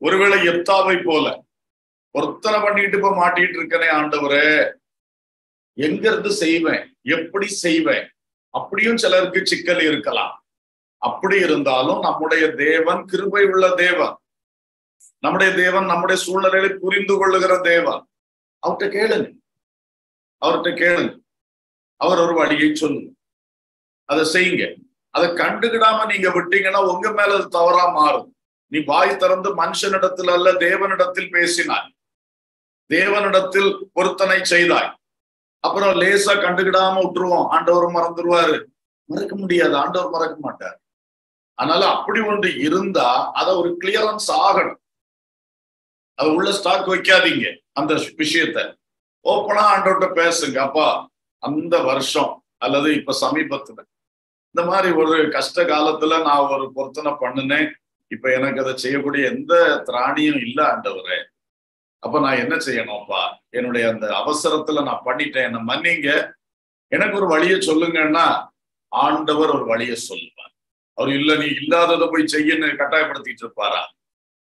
Speaker 1: ஒருவேளை எப்தாவை போல ஒருத்தனை பண்ணிட்டு இப்ப மாட்டிட்டு இருக்கனே ஆண்டவரே எங்க இருந்து செய்வேன்? எப்படி செய்வேன்? அப்படியும் சிலருக்கு சிக்கல் இருக்கலாம். அப்படி இருந்தாலும் நம்முடைய தேவன் கிருபை உள்ள தேவன் நம்முடைய தேவன் நம்முடைய சூழ்நிலையை புரிந்து கொள்ளுகிற தேவன் அவர்கிட்ட கேளுங்க. அவர்கிட்ட கேளுங்க. அவர் ஒரு வழியை சொல்லுங்க. அதை செய்யுங்க. அதை கண்டுக்கிடாம நீங்க விட்டீங்கன்னா உங்க மேல அது தவறா மாறும். நீ வாய் திறந்து மனுஷனிடத்தில் அல்ல தேவனிடத்தில் பேசினாய். தேவனிடத்தில் பொருத்தனை செய்தாய். அப்புறம் லேசா கண்டுக்கிடாம விட்டுருவோம். ஆண்டவர் மறந்துடுவாரு மறக்க முடியாது. ஆண்டவர் மறக்க மாட்டார். அதனால அப்படி ஒன்று இருந்தா அத ஒரு கிளியரன்ஸ் ஆகணும். அது உள்ள ஸ்டாக் வைக்காதீங்க. அந்த விஷயத்த. ஓப்பனா ஆண்டவர்கிட்ட பேசுங்க. அப்பா அந்த வருஷம் அல்லது இப்ப சமீபத்துல. இந்த மாதிரி ஒரு கஷ்ட காலத்துல நான் ஒரு பொருத்தனை பண்ணினேன். இப்ப எனக்கு அதை செய்யக்கூடிய எந்த திராணியும் இல்ல ஆண்டவரே. அப்ப நான் என்ன செய்யணும்ப்பா? என்னுடைய அந்த அவசரத்துல நான் பண்ணிட்டேன் என்ன மன்னிங்க. எனக்கு ஒரு வழியை சொல்லுங்கன்னா ஆண்டவர் ஒரு வழியை சொல்லுவார். அவர் இல்ல நீ இல்லாததை போய் செய்யன்னு கட்டாயப்படுத்திட்டு இருப்பாரா?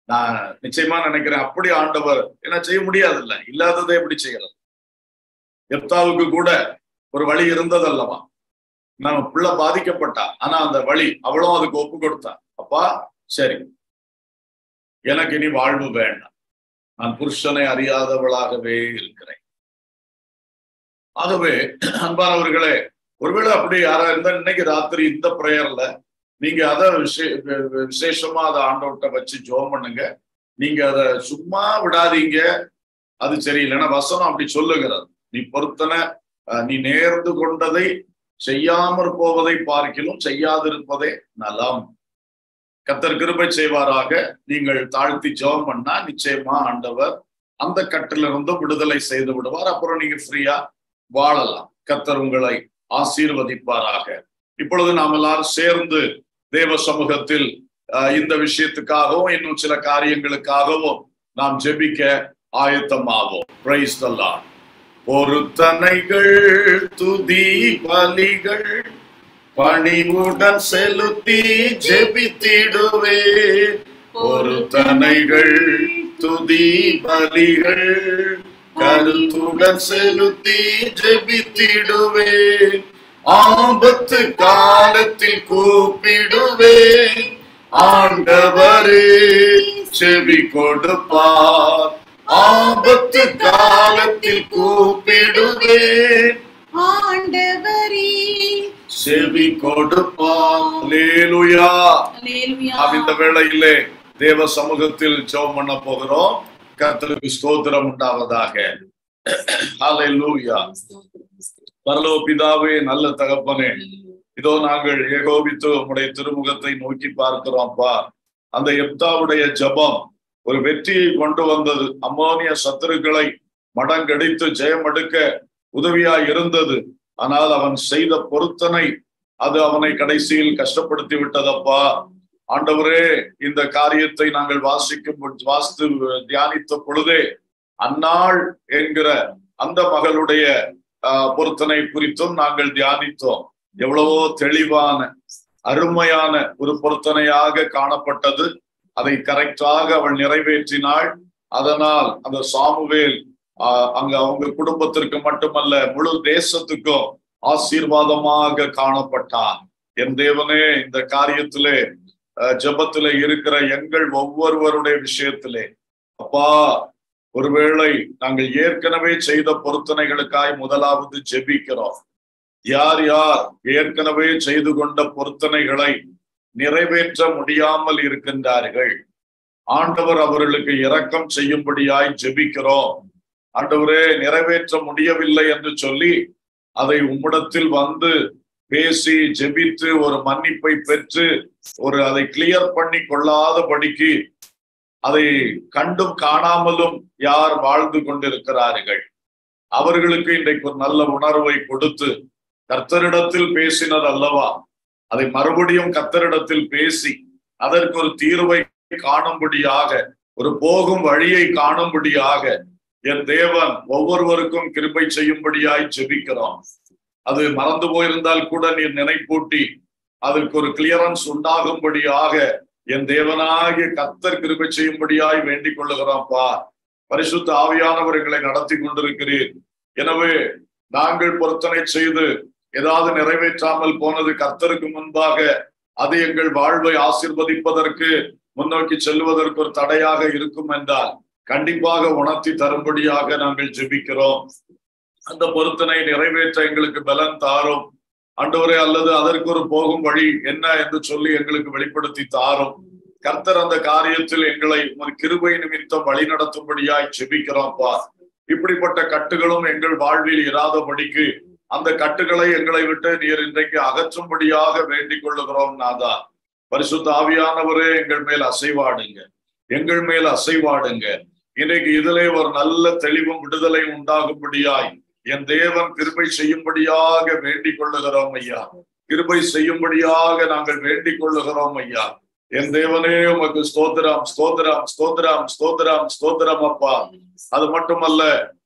Speaker 1: நான் நிச்சயமா நினைக்கிறேன் அப்படி ஆண்டவர் என்ன செய்ய முடியாதுல்ல. இல்லாததை எப்படி செய்யறது? எப்தாவுக்கு கூட ஒரு வழி இருந்தது அல்லவா நம்ம பிள்ளை பாதிக்கப்பட்டா ஆனா அந்த வழி அவளும் அதுக்கு ஒப்பு கொடுத்தா. அப்பா சரி. எனக்கு இனி வாழ்வு வேண்டாம். நான் புருஷனை அறியாதவளாகவே இருக்கிறேன். ஆகவே அன்பானவர்களே ஒருவேளை அப்படி யாரா இருந்தா இன்னைக்கு ராத்திரி இந்த பிரேயர்ல நீங்க அதை விஷே விசேஷமா அதை ஆண்டவர்கிட்ட வச்சு ஜோம் பண்ணுங்க. நீங்க அதை சும்மா விடாதீங்க. அது சரியில்லைன்னா வசனம் அப்படி சொல்லுகிறது. நீ பொருத்தன நீ நேர்ந்து கொண்டதை செய்யாமற் போவதை பார்க்கிலும் செய்யாதிருப்பதே நலம். கத்தர் கிருபை செய்வாராக. நீங்கள் தாழ்த்தி ஜெபம் பண்ணா நிச்சயமா ஆண்டவர் அந்த கட்டிலிருந்து விடுதலை செய்து விடுவார். அப்புறம் நீங்க ஃப்ரீயா வாழலாம். கத்தர் உங்களை ஆசீர்வதிப்பாராக. இப்பொழுது நாம் எல்லாரும் சேர்ந்து தேவ சமூகத்தில் இந்த விஷயத்துக்காகவும் இன்னும் சில காரியங்களுக்காகவும் நாம் ஜெபிக்க ஆயத்தமாவோம். பிரைஸ் தல்லான் பொருத்தனைகள் துதி பலிகள் பணிவுடன் செலுத்தி ஜெபித்திடுவே. ஒரு தனைகள் துதி பலிகள் கருத்துடன் செலுத்தி ஜெபித்திடுவே. ஆபத்து காலத்தில் கூப்பிடுவே. ஆண்டவரே செவி கொடுப்பார். ஆபத்து காலத்தில் கூப்பிடுவே.
Speaker 2: ஆண்டவரே.
Speaker 1: செவி நாம் இந்த வேளையிலே தேவ சமூகத்தில் ஜெபம் பண்ண போகிறோம். கர்த்தருக்கு ஸ்தோத்திரம் உண்டாவதாக. ஹalleluya. பிதாவே நல்ல தகப்பனே. இதோ நாங்கள் ஏகோபித்து உம்முடைய திருமுகத்தை நோக்கி பார்க்கிறோம் அப்பா. அந்த எப்தாவுடைய ஜெபம் ஒரு வெற்றியை கொண்டு வந்தது. அம்மோனிய சத்துருக்களை மடங்கடித்து ஜெயம் எடுக்க உதவியா இருந்தது. ஆனால் அவன் செய்த பொருத்தனை அது அவனை கடைசியில் கஷ்டப்படுத்தி விட்டதப்பா. ஆண்டவரே இந்த காரியத்தை நாங்கள் வாசிக்கும் வாசித்து தியானித்த பொழுதே அந்நாள் என்கிற அந்த மகளுடைய ஆஹ், பொருத்தனை குறித்தும் நாங்கள் தியானித்தோம். எவ்வளவோ தெளிவான அருமையான ஒரு பொருத்தனையாக காணப்பட்டது. அதை கரெக்டாக அவள் நிறைவேற்றினாள். அதனால் அந்த சாமுவேல் அங்க அவங்க குடும்பத்திற்கு மட்டுமல்ல முழு தேசத்துக்கும் ஆசீர்வாதமாக காணப்பட்டான் என் தேவனே இந்த காரியத்திலே ஜபத்துல இருக்கிற எங்கள் ஒவ்வொருவருடைய விஷயத்திலே. அப்பா ஒருவேளை நாங்கள் ஏற்கனவே செய்த பொருத்தனைகளுக்காய் முதலாவது ஜெபிக்கிறோம். யார் யார் ஏற்கனவே செய்து கொண்ட பொருத்தனைகளை நிறைவேற்ற முடியாமல் இருக்கின்றார்கள். ஆண்டவர் அவர்களுக்கு இரக்கம் செய்யும்படியாய் ஜெபிக்கிறோம். ஆண்டவரே நிறைவேற்ற முடியவில்லை என்று சொல்லி அதை உம்மிடத்தில் வந்து பேசி ஜெபித்து ஒரு மன்னிப்பை பெற்று ஒரு அதை கிளியர் பண்ணி கொள்ளாதபடிக்கு அதை கண்டும் காணாமலும் யார் வாழ்ந்து கொண்டிருக்கிறார்கள்? அவர்களுக்கு இன்றைக்கு ஒரு நல்ல உணர்வை கொடுத்து கர்த்தரிடத்தில் பேசினர் அல்லவா? அதை மறுபடியும் கர்த்தரிடத்தில் பேசி அதற்கு ஒரு தீர்வை காணும்படியாக ஒரு போகும் வழியை காணும்படியாக என் தேவன் ஒவ்வொருவருக்கும் கிருபை செய்யும்படியாய் ஜெபிக்கிறோம். அது மறந்து போயிருந்தால் கூட நீர் நினைப்பூட்டி அதற்கு ஒரு கிளியரன்ஸ் உண்டாகும்படியாக என் தேவனாகிய கத்தர் கிருபை செய்யும்படியாய் வேண்டிக் கொள்ளுகிறோம்ப்பா. பரிசுத்த ஆவியானவர் எங்களை நடத்தி கொண்டிருக்கிறீர். எனவே நாங்கள் பொருத்தனை செய்து ஏதாவது நிறைவேற்றாமல் போனது கர்த்தருக்கு முன்பாக அது எங்கள் வாழ்வை ஆசிர்வதிப்பதற்கு முன்னோக்கி செல்வதற்கு ஒரு தடையாக இருக்கும் என்றால் கண்டிப்பாக உணர்த்தி தரும்படியாக நாங்கள் ஜெபிக்கிறோம். அந்த பொருத்தனை நிறைவேற்ற எங்களுக்கு பலன் தாரும். அண்டவரே அல்லது அதற்கு ஒரு போகும் வழி என்ன என்று சொல்லி எங்களுக்கு வெளிப்படுத்தி தாரும். கர்த்தர் அந்த காரியத்தில் எங்களை ஒரு கிருபை நிமித்தம் வழி நடத்தும்படியாய் ஜெபிக்கிறோம்ப்பா. இப்படிப்பட்ட கட்டுகளும் எங்கள் வாழ்வில் இராதபடிக்கு அந்த கட்டுகளை எங்களை விட்டு நீர் இன்றைக்கு அகற்றும்படியாக வேண்டிக் கொள்ளுகிறோம் நாதா. பரிசுத்த ஆவியானவரே எங்கள் மேல் அசைவாடுங்க. எங்கள் மேல் அசைவாடுங்க. இன்னைக்கு இதிலே ஒரு நல்ல தெளிவும் விடுதலையும் உண்டாகும்படியாய் என் தேவன் கிருபை செய்யும்படியாக வேண்டிக் கொள்ளுகிறோம் ஐயா. கிருபை செய்யும்படியாக நாங்கள் வேண்டிக் கொள்ளுகிறோம் ஐயா. என் தேவனே உமக்கு ஸ்தோத்திரம் ஸ்தோத்திரம் ஸ்தோத்திரம் ஸ்தோத்திரம் ஸ்தோத்திரம் அப்பா. அது மட்டுமல்ல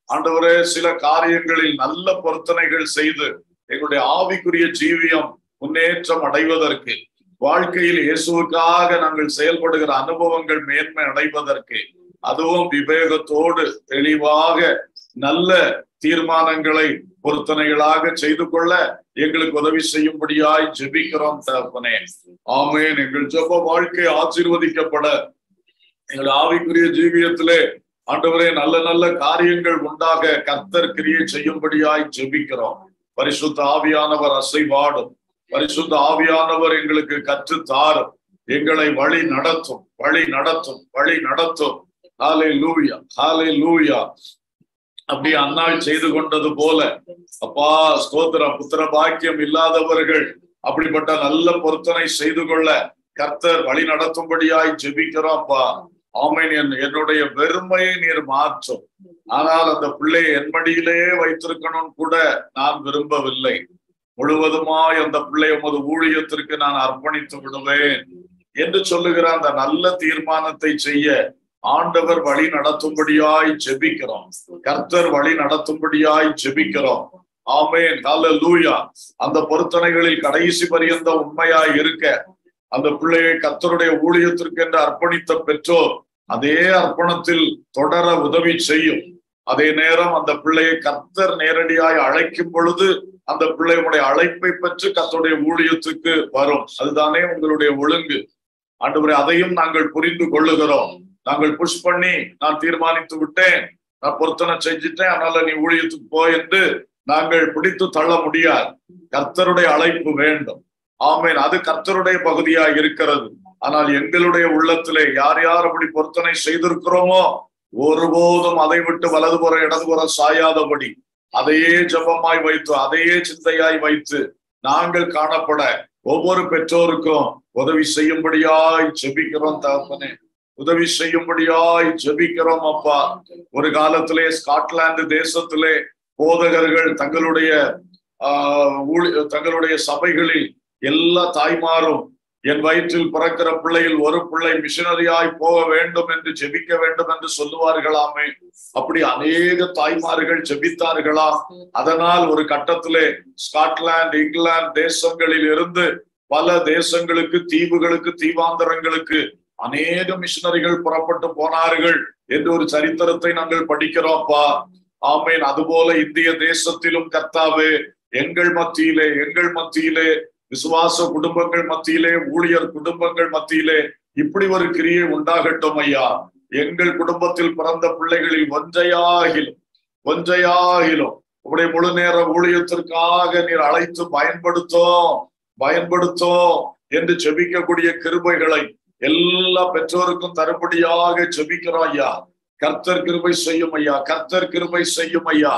Speaker 1: ஆண்டவரே சில காரியங்களில் நல்ல பொருத்தனைகள் செய்து எங்களுடைய ஆவிக்குரிய ஜீவியம் முன்னேற்றம் அடைவதற்கு வாழ்க்கையில் இயேசுவுக்காக நாங்கள் செயல்படுகிற அனுபவங்கள் மேன்மை அடைவதற்கு அதுவும் விவேகத்தோடு தெளிவாக நல்ல தீர்மானங்களை பொருத்தனைகளாக செய்து கொள்ள எங்களுக்கு உதவி செய்யும்படியாய் ஜெபிக்கிறோம் தகப்பனே. ஆமேன். எங்கள் ஜெப வாழ்க்கை ஆசீர்வதிக்கப்பட. எங்கள் ஆவிக்குரிய ஜீவியத்திலே ஆண்டவரே நல்ல நல்ல காரியங்கள் உண்டாக கர்த்தர் கிரியை செய்யும்படியாய் ஜெபிக்கிறோம். பரிசுத்த ஆவியானவர் அசைவாடும். பரிசுத்த ஆவியானவர் எங்களுக்கு கற்று தாரும். எங்களை வழி நடத்தும் வழி நடத்தும் வழி நடத்தும். ஹாலே லூயா ஹாலே லூயா அப்படி அன்னாள் செய்து கொண்டது போல அப்பா ஸ்தோத்திரம் புத்திர பாக்கியம் இல்லாதவர்கள் அப்படிப்பட்ட நல்ல பொருத்தனை செய்து கொள்ள கர்த்தர் வழி நடத்தும்படியாய் ஜெபிக்கிறோம் அப்பா ஆமேன். என் என்னுடைய வெறுமையை நீர் மாற்றும். ஆனால் அந்த பிள்ளையை என் மடியிலே வைத்திருக்கணும் கூட நான் விரும்பவில்லை. முழுவதுமாய் அந்த பிள்ளை உமது ஊழியத்திற்கு நான் அர்ப்பணித்து விடுவேன் என்று சொல்லுகிற அந்த நல்ல தீர்மானத்தை செய்ய ஆண்டவர் வழி நடத்தும்படியாய் ஜெபிக்கிறோம். கர்த்தர் வழி நடத்தும்படியாய் ஜெபிக்கிறோம். ஆமேன். லூயா அந்த பொருத்தனைகளில் கடைசி பரியந்த உண்மையாய் இருக்க அந்த பிள்ளையை கர்த்தருடைய ஊழியத்திற்கு என்று அர்ப்பணித்த பெற்றோர் அதே அர்ப்பணத்தில் தொடர உதவி செய்யும். அதே நேரம் அந்த பிள்ளையை கர்த்தர் நேரடியாய் அழைக்கும் பொழுது அந்த பிள்ளையுடைய அழைப்பை பெற்று கத்தருடைய ஊழியத்துக்கு வரும். அதுதானே உங்களுடைய ஒழுங்கு. ஆண்டவரே அதையும் நாங்கள் புரிந்து கொள்ளுகிறோம். நாங்கள் புஷ் பண்ணி நான் தீர்மானித்து விட்டேன். நான் பொருத்தனை செஞ்சுட்டேன். அதனால நீ ஊழியத்துக்கு போ என்று நாங்கள் பிடித்து தள்ள முடியாது. கர்த்தருடைய அழைப்பு வேண்டும். ஆமேன். அது கர்த்தருடைய பகுதியாக இருக்கிறது. ஆனால் எங்களுடைய உள்ளத்திலே யார் யார் அப்படி பொருத்தனை செய்திருக்கிறோமோ ஒருபோதும் அதை விட்டு வலதுபுற இடதுபுற சாயாதபடி அதையே ஜபமாய் வைத்து அதையே சிந்தையாய் வைத்து நாங்கள் காணப்பட ஒவ்வொரு பெற்றோருக்கும் உதவி செய்யும்படியாய் ஜெபிக்கிறோம் தகப்பனே. உதவி செய்யும்படியாய் ஜெபிக்கிறோம் அப்பா. ஒரு காலத்திலே ஸ்காட்லாந்து தேசத்திலே போதகர்கள் தங்களுடைய ஆஹ் தங்களுடைய சபைகளில் எல்லா தாய்மாரும் என் வயிற்றில் பிறக்கிற பிள்ளையில் ஒரு பிள்ளை மிஷினரியாய் போக வேண்டும் என்று ஜெபிக்க வேண்டும் என்று சொல்லுவார்களாமே. அப்படி அநேக தாய்மார்கள் ஜெபித்தார்களாம் அதனால் ஒரு கட்டத்திலே ஸ்காட்லாந்து இங்கிலாந்து தேசங்களில் இருந்து பல தேசங்களுக்கு தீவுகளுக்கு தீவாந்தரங்களுக்கு அநேக மிஷினரிகள் புறப்பட்டு போனார்கள் என்று ஒரு சரித்திரத்தை நாங்கள் படிக்கிறோம்ப்பா. ஆமேன். அதுபோல இந்திய தேசத்திலும் கர்த்தாவே எங்கள் மத்தியிலே எங்கள் மத்தியிலே விசுவாச குடும்பங்கள் மத்தியிலே ஊழியர் குடும்பங்கள் மத்தியிலே இப்படி ஒரு கிரியை உண்டாகட்டும் ஐயா. எங்கள் குடும்பத்தில் பிறந்த பிள்ளைகளில் ஒன்றையாகிலும் ஒன்றையாகிலும் உடைய முழு நேர ஊழியத்திற்காக நீர் அழைத்து பயன்படுத்தோம் பயன்படுத்தோம் என்று செபிக்கக்கூடிய கிருபைகளை எல்லா பெற்றோருக்கும் தருபடியாக செபிக்கிறோம் ஐயா. கர்த்தர் கிருபை செய்யும் ஐயா. கர்த்தர் கிருபை செய்யும் ஐயா.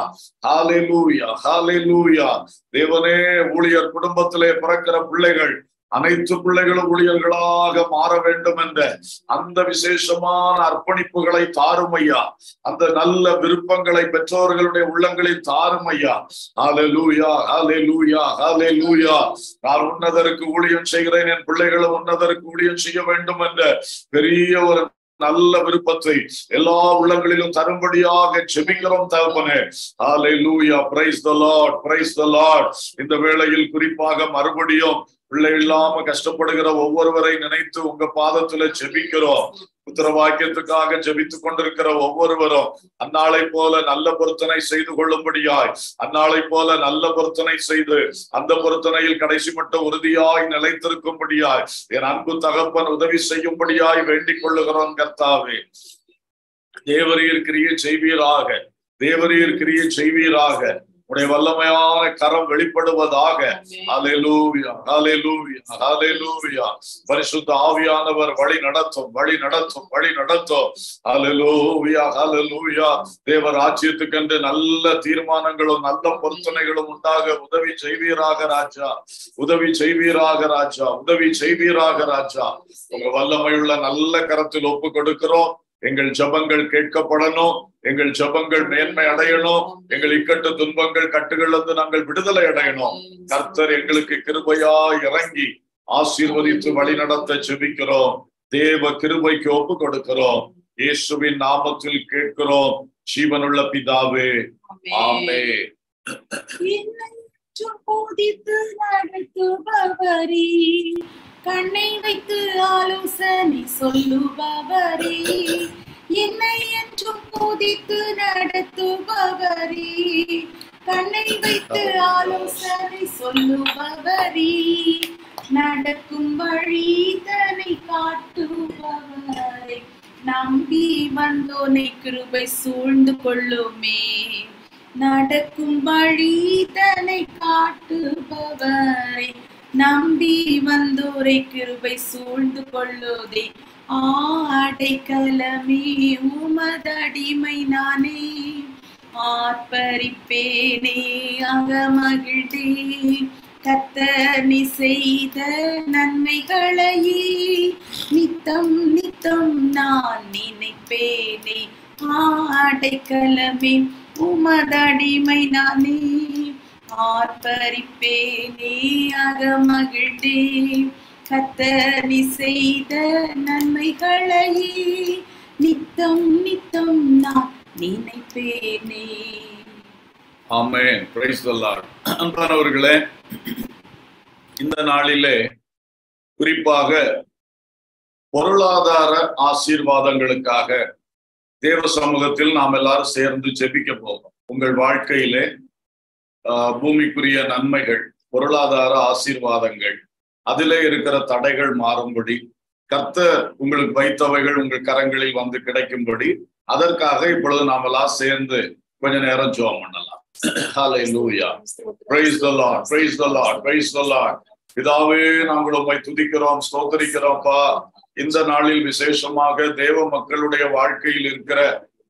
Speaker 1: ஹாலே லூயா ஹாலே லூயா தேவனே ஊழியர் குடும்பத்திலே பிறக்கிற பிள்ளைகள் அனைத்து பிள்ளைகளும் ஊழியர்களாக மாற வேண்டும் என்ற அந்த விசேஷமான அர்ப்பணிப்புகளை தாரும் ஐயா. அந்த நல்ல விருப்பங்களை பெற்றோர்களுடைய உள்ளங்களில் தாரும் ஐயா. ஹாலே லூயா ஹாலே லூயா ஹாலே லூயா நான் உன்னதருக்கு ஊழியம் செய்கிறேன் என் பிள்ளைகளும் உன்னதருக்கு ஊழியம் செய்ய வேண்டும் என்ற பெரிய ஒரு நல்ல விருப்பத்தை எல்லா உள்ளங்களிலும் தரும்படியாக செபிக்கிறோம் தகப்பனே. Hallelujah praise the Lord praise the Lord இந்த வேளையில் குறிப்பாக மறுபடியும் பிள்ளை இல்லாம கஷ்டப்படுகிற ஒவ்வொருவரை நினைத்து உங்க பாதத்துல ஜெபிக்கிறோம். உத்தரவாக்கியத்துக்காக ஜெபித்துக் கொண்டிருக்கிற ஒவ்வொருவரும் அந்நாளை போல நல்ல பொருத்தனை செய்து கொள்ளும்படியாய் அந்நாளை போல நல்ல பொருத்தனை செய்து அந்த பொருத்தனையில் கடைசி மட்டும் உறுதியாய் நிலைத்திருக்கும்படியாய் என் அன்பு தகப்பன் உதவி செய்யும்படியாய் வேண்டிக் கொள்ளுகிறோம் கர்த்தாவே. தேவரீர் கிரியை செய்வீராக தேவரீர் கிரியை செய்வீராக. உடைய வல்லமையான கரம் வெளிப்படுவதாக. பரிசுத்த ஆவியானவர் வழி நடத்தும் வழி நடத்தும் வழி நடத்தும். ஹalleluya ஹalleluya. தேவ ராஜ்யத்துக்கென்று நல்ல தீர்மானங்களும் நல்ல பொருத்தனைகளும் உண்டாக உதவி செய்வீராக ராஜா. உதவி செய்வீராக ராஜா உதவி செய்வீராக ராஜா. உங்க வல்லமையுள்ள நல்ல கரத்தில் ஒப்பு கொடுக்கிறோம் எங்கள் ஜபங்கள் கேட்கப்படணும். எங்கள் ஜபங்கள் மேன்மை அடையணும். எங்கள் இக்கட்டு துன்பங்கள் கட்டுகளிலிருந்து நாங்கள் விடுதலை அடையணும். கர்த்தர் எங்களுக்கு கிருபையா இறங்கி ஆசீர்வதித்து வழி நடத்த செபிக்கிறோம் தேவ கிருபைக்கு ஒப்பு கொடுக்கிறோம். இயேசுவின் நாமத்தில் கேட்கிறோம். ஜீவனுள்ள பிதாவே ஆமே
Speaker 2: என்னென்றும் போதித்து நடத்துபவரே. கண்ணை வைத்து ஆலோசனை சொல்லுபவரே. என்னை என்றும் போதித்து நடத்துபவரே. கண்ணை வைத்து ஆலோசனை சொல்லுபவரே. நடக்கும் வழி தன்னை காட்டுபவரை. நம்பி வந்தோனை கிருபை சூழ்ந்து கொள்ளுமே. நடக்கும் வழி தன்னை காட்டுபவரை. நம்பி வந்தோரை கிருபை சூழ்ந்து கொள்ளுதே. ஆடைக்கலமே உமதடிமை நானே. ஆர்ப்பரிப்பேனே அகமகிழ்ந்தே. கத்தர் நீ செய்த நன்மைகளையே. நித்தம் நித்தம் நான் நினைப்பேனே. ஆடைக்கலமே உமதடிமை நானே. ஆர்ப்பரிப்பேனே அகமகிழ்ந்தே. கத்தனி செய்த நன்மைகளை நித்தம் நித்தம் நான் நினைப்பேனே.
Speaker 1: ஆமே பிரைஸ் அன்பானவர்களே இந்த நாளிலே குறிப்பாக பொருளாதார ஆசீர்வாதங்களுக்காக தேவ சமூகத்தில் நாம் எல்லாரும் சேர்ந்து ஜெபிக்க போகிறோம். உங்கள் வாழ்க்கையிலே பூமிக்குரிய நன்மைகள் பொருளாதார ஆசீர்வாதங்கள் அதிலே இருக்கிற தடைகள் மாறும்படி கர்த்த உங்களுக்கு வைத்தவைகள் உங்கள் கரங்களில் வந்து கிடைக்கும்படி அதற்காக இப்பொழுது நாமெல்லாம் சேர்ந்து கொஞ்ச நேரம் ஜோம் பண்ணலாம். இதாவே நாங்கள் உண்மை துதிக்கிறோம் ஸ்தோத்தரிக்கிறோம்ப்பா. இந்த நாளில் விசேஷமாக தேவ மக்களுடைய வாழ்க்கையில் இருக்கிற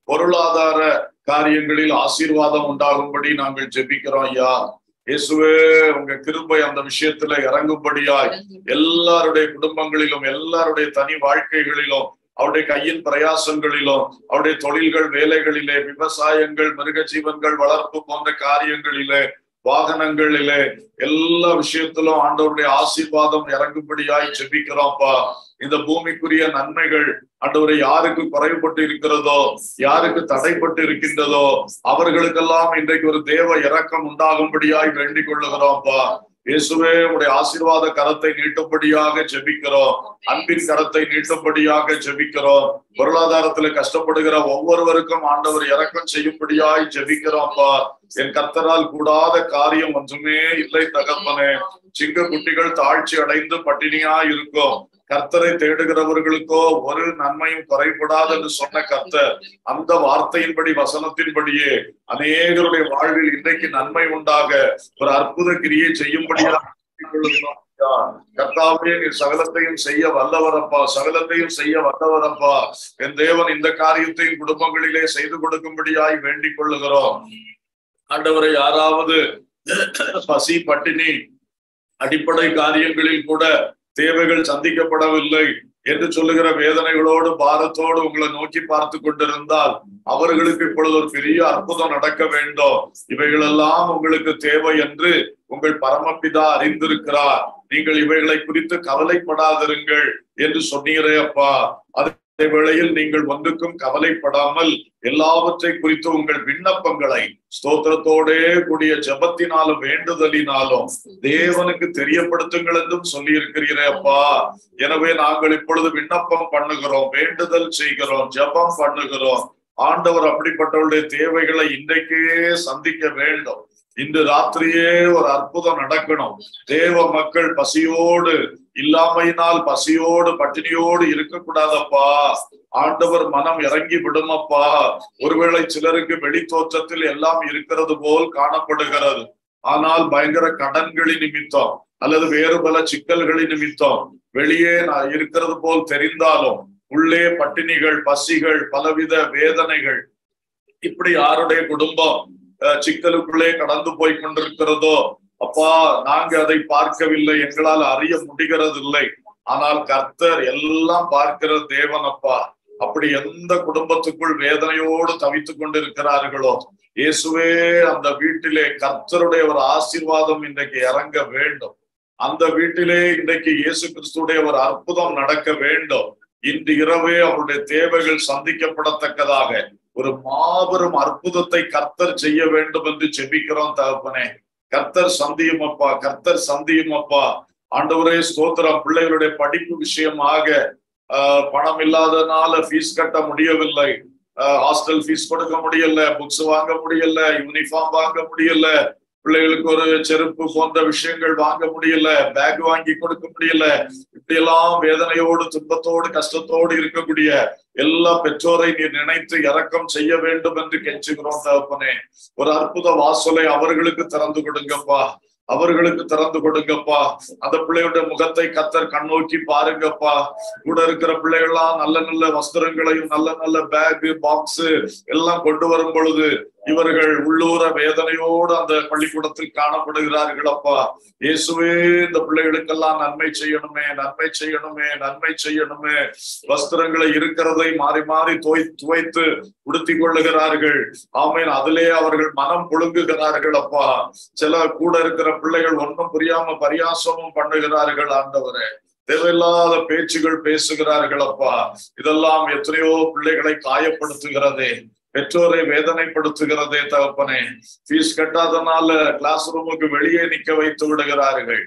Speaker 1: பொருளாதார காரியங்களில் ஆசீர்வாதம் உண்டாகும்படி நாங்கள் ஜெபிக்கிறோம் ஐயா. இயேசுவே உங்க கிருபை அந்த விஷயத்துல இறங்கும்படியாய் எல்லாருடைய குடும்பங்களிலும் எல்லாருடைய தனி வாழ்க்கைகளிலும் அவருடைய கையின் பிரயாசங்களிலும் அவருடைய தொழில்கள் வேலைகளிலே விவசாயங்கள் மிருக ஜீவன்கள் வளர்ப்பு போன்ற காரியங்களிலே வாகனங்களிலே எல்லா விஷயத்திலும் ஆண்டவருடைய ஆசீர்வாதம் இறங்கும்படியாய் செபிக்கிறோம்ப்பா இந்த பூமிக்குரிய நன்மைகள் ஆண்டவரை யாருக்கு குறைவுபட்டு இருக்கிறதோ யாருக்கு தடைப்பட்டு இருக்கின்றதோ அவர்களுக்கெல்லாம் இன்றைக்கு ஒரு தேவ இறக்கம் உண்டாகும்படியாய் வேண்டிக் கொள்ளுகிறோம்ப்பா. இயேசுவே உடைய ஆசீர்வாத கரத்தை நீட்டும்படியாக ஜெபிக்கிறோம். அன்பின் கரத்தை நீட்டும்படியாக ஜெபிக்கிறோம். பொருளாதாரத்துல கஷ்டப்படுகிற ஒவ்வொருவருக்கும் ஆண்டவர் இறக்கம் செய்யும்படியாய் ஜெபிக்கிறோம்ப்பா என் கர்த்தரால் கூடாத காரியம் ஒன்றுமே இல்லை தகப்பனே. சிங்க குட்டிகள் தாழ்ச்சி அடைந்து பட்டினியா இருக்கும். கர்த்தரை தேடுகிறவர்களுக்கோ ஒரு நன்மையும் குறைபடாது என்று சொன்ன கர்த்தர் அந்த வார்த்தையின்படி வசனத்தின்படியே அநேகருடைய வாழ்வில் இன்றைக்கு நன்மை உண்டாக ஒரு அற்புத கிரியை செய்யும்படியாக கர்த்தாவே நீ சகலத்தையும் செய்ய வல்லவரப்பா சகலத்தையும் செய்ய வல்லவரப்பா. என் தேவன் இந்த காரியத்தையும் குடும்பங்களிலே செய்து கொடுக்கும்படியாய் வேண்டிக் கொள்ளுகிறோம். ஆண்டவரை யாராவது பசி பட்டினி அடிப்படை காரியங்களில் கூட தேவைகள் சந்திக்கப்படவில்லை என்று சொல்லுகிற வேதனைகளோடு பாரத்தோடு உங்களை நோக்கி பார்த்து கொண்டிருந்தால் அவர்களுக்கு இப்பொழுது ஒரு பெரிய அற்புதம் நடக்க வேண்டும். இவைகளெல்லாம் உங்களுக்கு தேவை என்று உங்கள் பரமபிதா அறிந்திருக்கிறார். நீங்கள் இவைகளை குறித்து கவலைப்படாதிருங்கள் என்று சொன்னீரே அப்பா. அது வேளையில் நீங்கள் ஒன்றுக்கும் கவலைப்படாமல் எல்லாவற்றை குறித்து உங்கள் விண்ணப்பங்களை ஸ்தோத்திரத்தோடே கூடிய ஜபத்தினாலும் வேண்டுதலினாலும் தேவனுக்கு தெரியப்படுத்துங்கள் என்றும் சொல்லி இருக்கிறீரே அப்பா. எனவே நாங்கள் இப்பொழுது விண்ணப்பம் பண்ணுகிறோம் வேண்டுதல் செய்கிறோம் ஜபம் பண்ணுகிறோம். ஆண்டவர் அப்படிப்பட்டவருடைய தேவைகளை இன்றைக்கே சந்திக்க வேண்டும். இன்று ராத்திரியே ஒரு அற்புதம் நடக்கணும். தேவ மக்கள் பசியோடு இல்லாமையினால் பசியோடு பட்டினியோடு இருக்கக்கூடாதப்பா. ஆண்டவர் மனம் இறங்கி விடுமப்பா. ஒருவேளை சிலருக்கு வெளி தோற்றத்தில் எல்லாம் இருக்கிறது போல் காணப்படுகிறது. ஆனால் பயங்கர கடன்களின் நிமித்தம் அல்லது வேறு பல சிக்கல்களின் நிமித்தம் வெளியே நான் இருக்கிறது போல் தெரிந்தாலும் உள்ளே பட்டினிகள் பசிகள் பலவித வேதனைகள். இப்படி யாருடைய குடும்பம் அஹ், சிக்கலுக்குள்ளே கடந்து போய் கொண்டிருக்கிறதோ அப்பா நாங்க அதை பார்க்கவில்லை. எங்களால் அறிய முடிகிறது இல்லை ஆனால் கர்த்தர் எல்லாம் பார்க்கிற தேவன் அப்பா. அப்படி எந்த குடும்பத்துக்குள் வேதனையோடு தவித்துக் கொண்டிருக்கிறார்களோ இயேசுவே அந்த வீட்டிலே கர்த்தருடைய ஒரு ஆசீர்வாதம் இன்றைக்கு இறங்க வேண்டும். அந்த வீட்டிலே இன்றைக்கு இயேசு கிறிஸ்துடைய ஒரு அற்புதம் நடக்க வேண்டும். இன்று இரவே அவருடைய தேவைகள் சந்திக்கப்படத்தக்கதாக. ஒரு மாபெரும் அற்புதத்தை கர்த்தர் செய்ய வேண்டும் என்று செபிக்கிறோம் தகப்பனே. கர்த்தர் சந்தியும் அப்பா கர்த்தர் சந்தியும் அப்பா. ஆண்டவரே ஸ்தோத்திரம். பிள்ளைகளுடைய படிப்பு விஷயமாக ஆஹ், பணம் இல்லாதனால ஃபீஸ் கட்ட முடியவில்லை. ஹாஸ்டல் ஃபீஸ் கொடுக்க முடியல புக்ஸ் வாங்க முடியல யூனிஃபார்ம் வாங்க முடியல பிள்ளைகளுக்கு ஒரு செருப்பு போன்ற விஷயங்கள் வாங்க முடியல பேக் வாங்கி கொடுக்க முடியல. இப்படியெல்லாம் வேதனையோடு துன்பத்தோடு கஷ்டத்தோடு இருக்கக்கூடிய எல்லா பெற்றோரை நீர் நினைத்து இறக்கம் செய்ய வேண்டும் என்று கெஞ்சுகிறோம் தகப்பனே. ஒரு அற்புத வாசலை அவர்களுக்கு திறந்து கொடுங்கப்பா. அவர்களுக்கு திறந்து கொடுங்கப்பா. அந்த பிள்ளையோட முகத்தை கத்தர் கண்ணோக்கி பாருங்கப்பா. கூட இருக்கிற பிள்ளைகள்லாம் நல்ல நல்ல வஸ்திரங்களையும் நல்ல நல்ல பேக் பாக்ஸ் எல்லாம் கொண்டு வரும் பொழுது இவர்கள் உள்ளூர வேதனையோடு அந்த பள்ளிக்கூடத்தில் காணப்படுகிறார்கள் அப்பா இயேசுவே இந்த பிள்ளைகளுக்கெல்லாம் நன்மை செய்யணுமே நன்மை செய்யணுமே நன்மை செய்யணுமே. வஸ்திரங்களை இருக்கிறதை மாறி மாறி துவை துவைத்து உடுத்திக் கொள்ளுகிறார்கள். ஆமேன். அதிலே அவர்கள் மனம் புழுங்குகிறார்கள் அப்பா சில கூட இருக்கிற பிள்ளைகள் ஒன்றும் புரியாம பரியாசமும் பண்ணுகிறார்கள் ஆண்டவரே. தேவையில்லாத பேச்சுகள் பேசுகிறார்கள் அப்பா. இதெல்லாம் எத்தனையோ பிள்ளைகளை காயப்படுத்துகிறதே. பெற்றோரை வேதனைப்படுத்துகிறதே தகப்பனே. ஃபீஸ் கட்டாதனால கிளாஸ் ரூமுக்கு வெளியே நிக்க வைத்து விடுகிறார்கள்.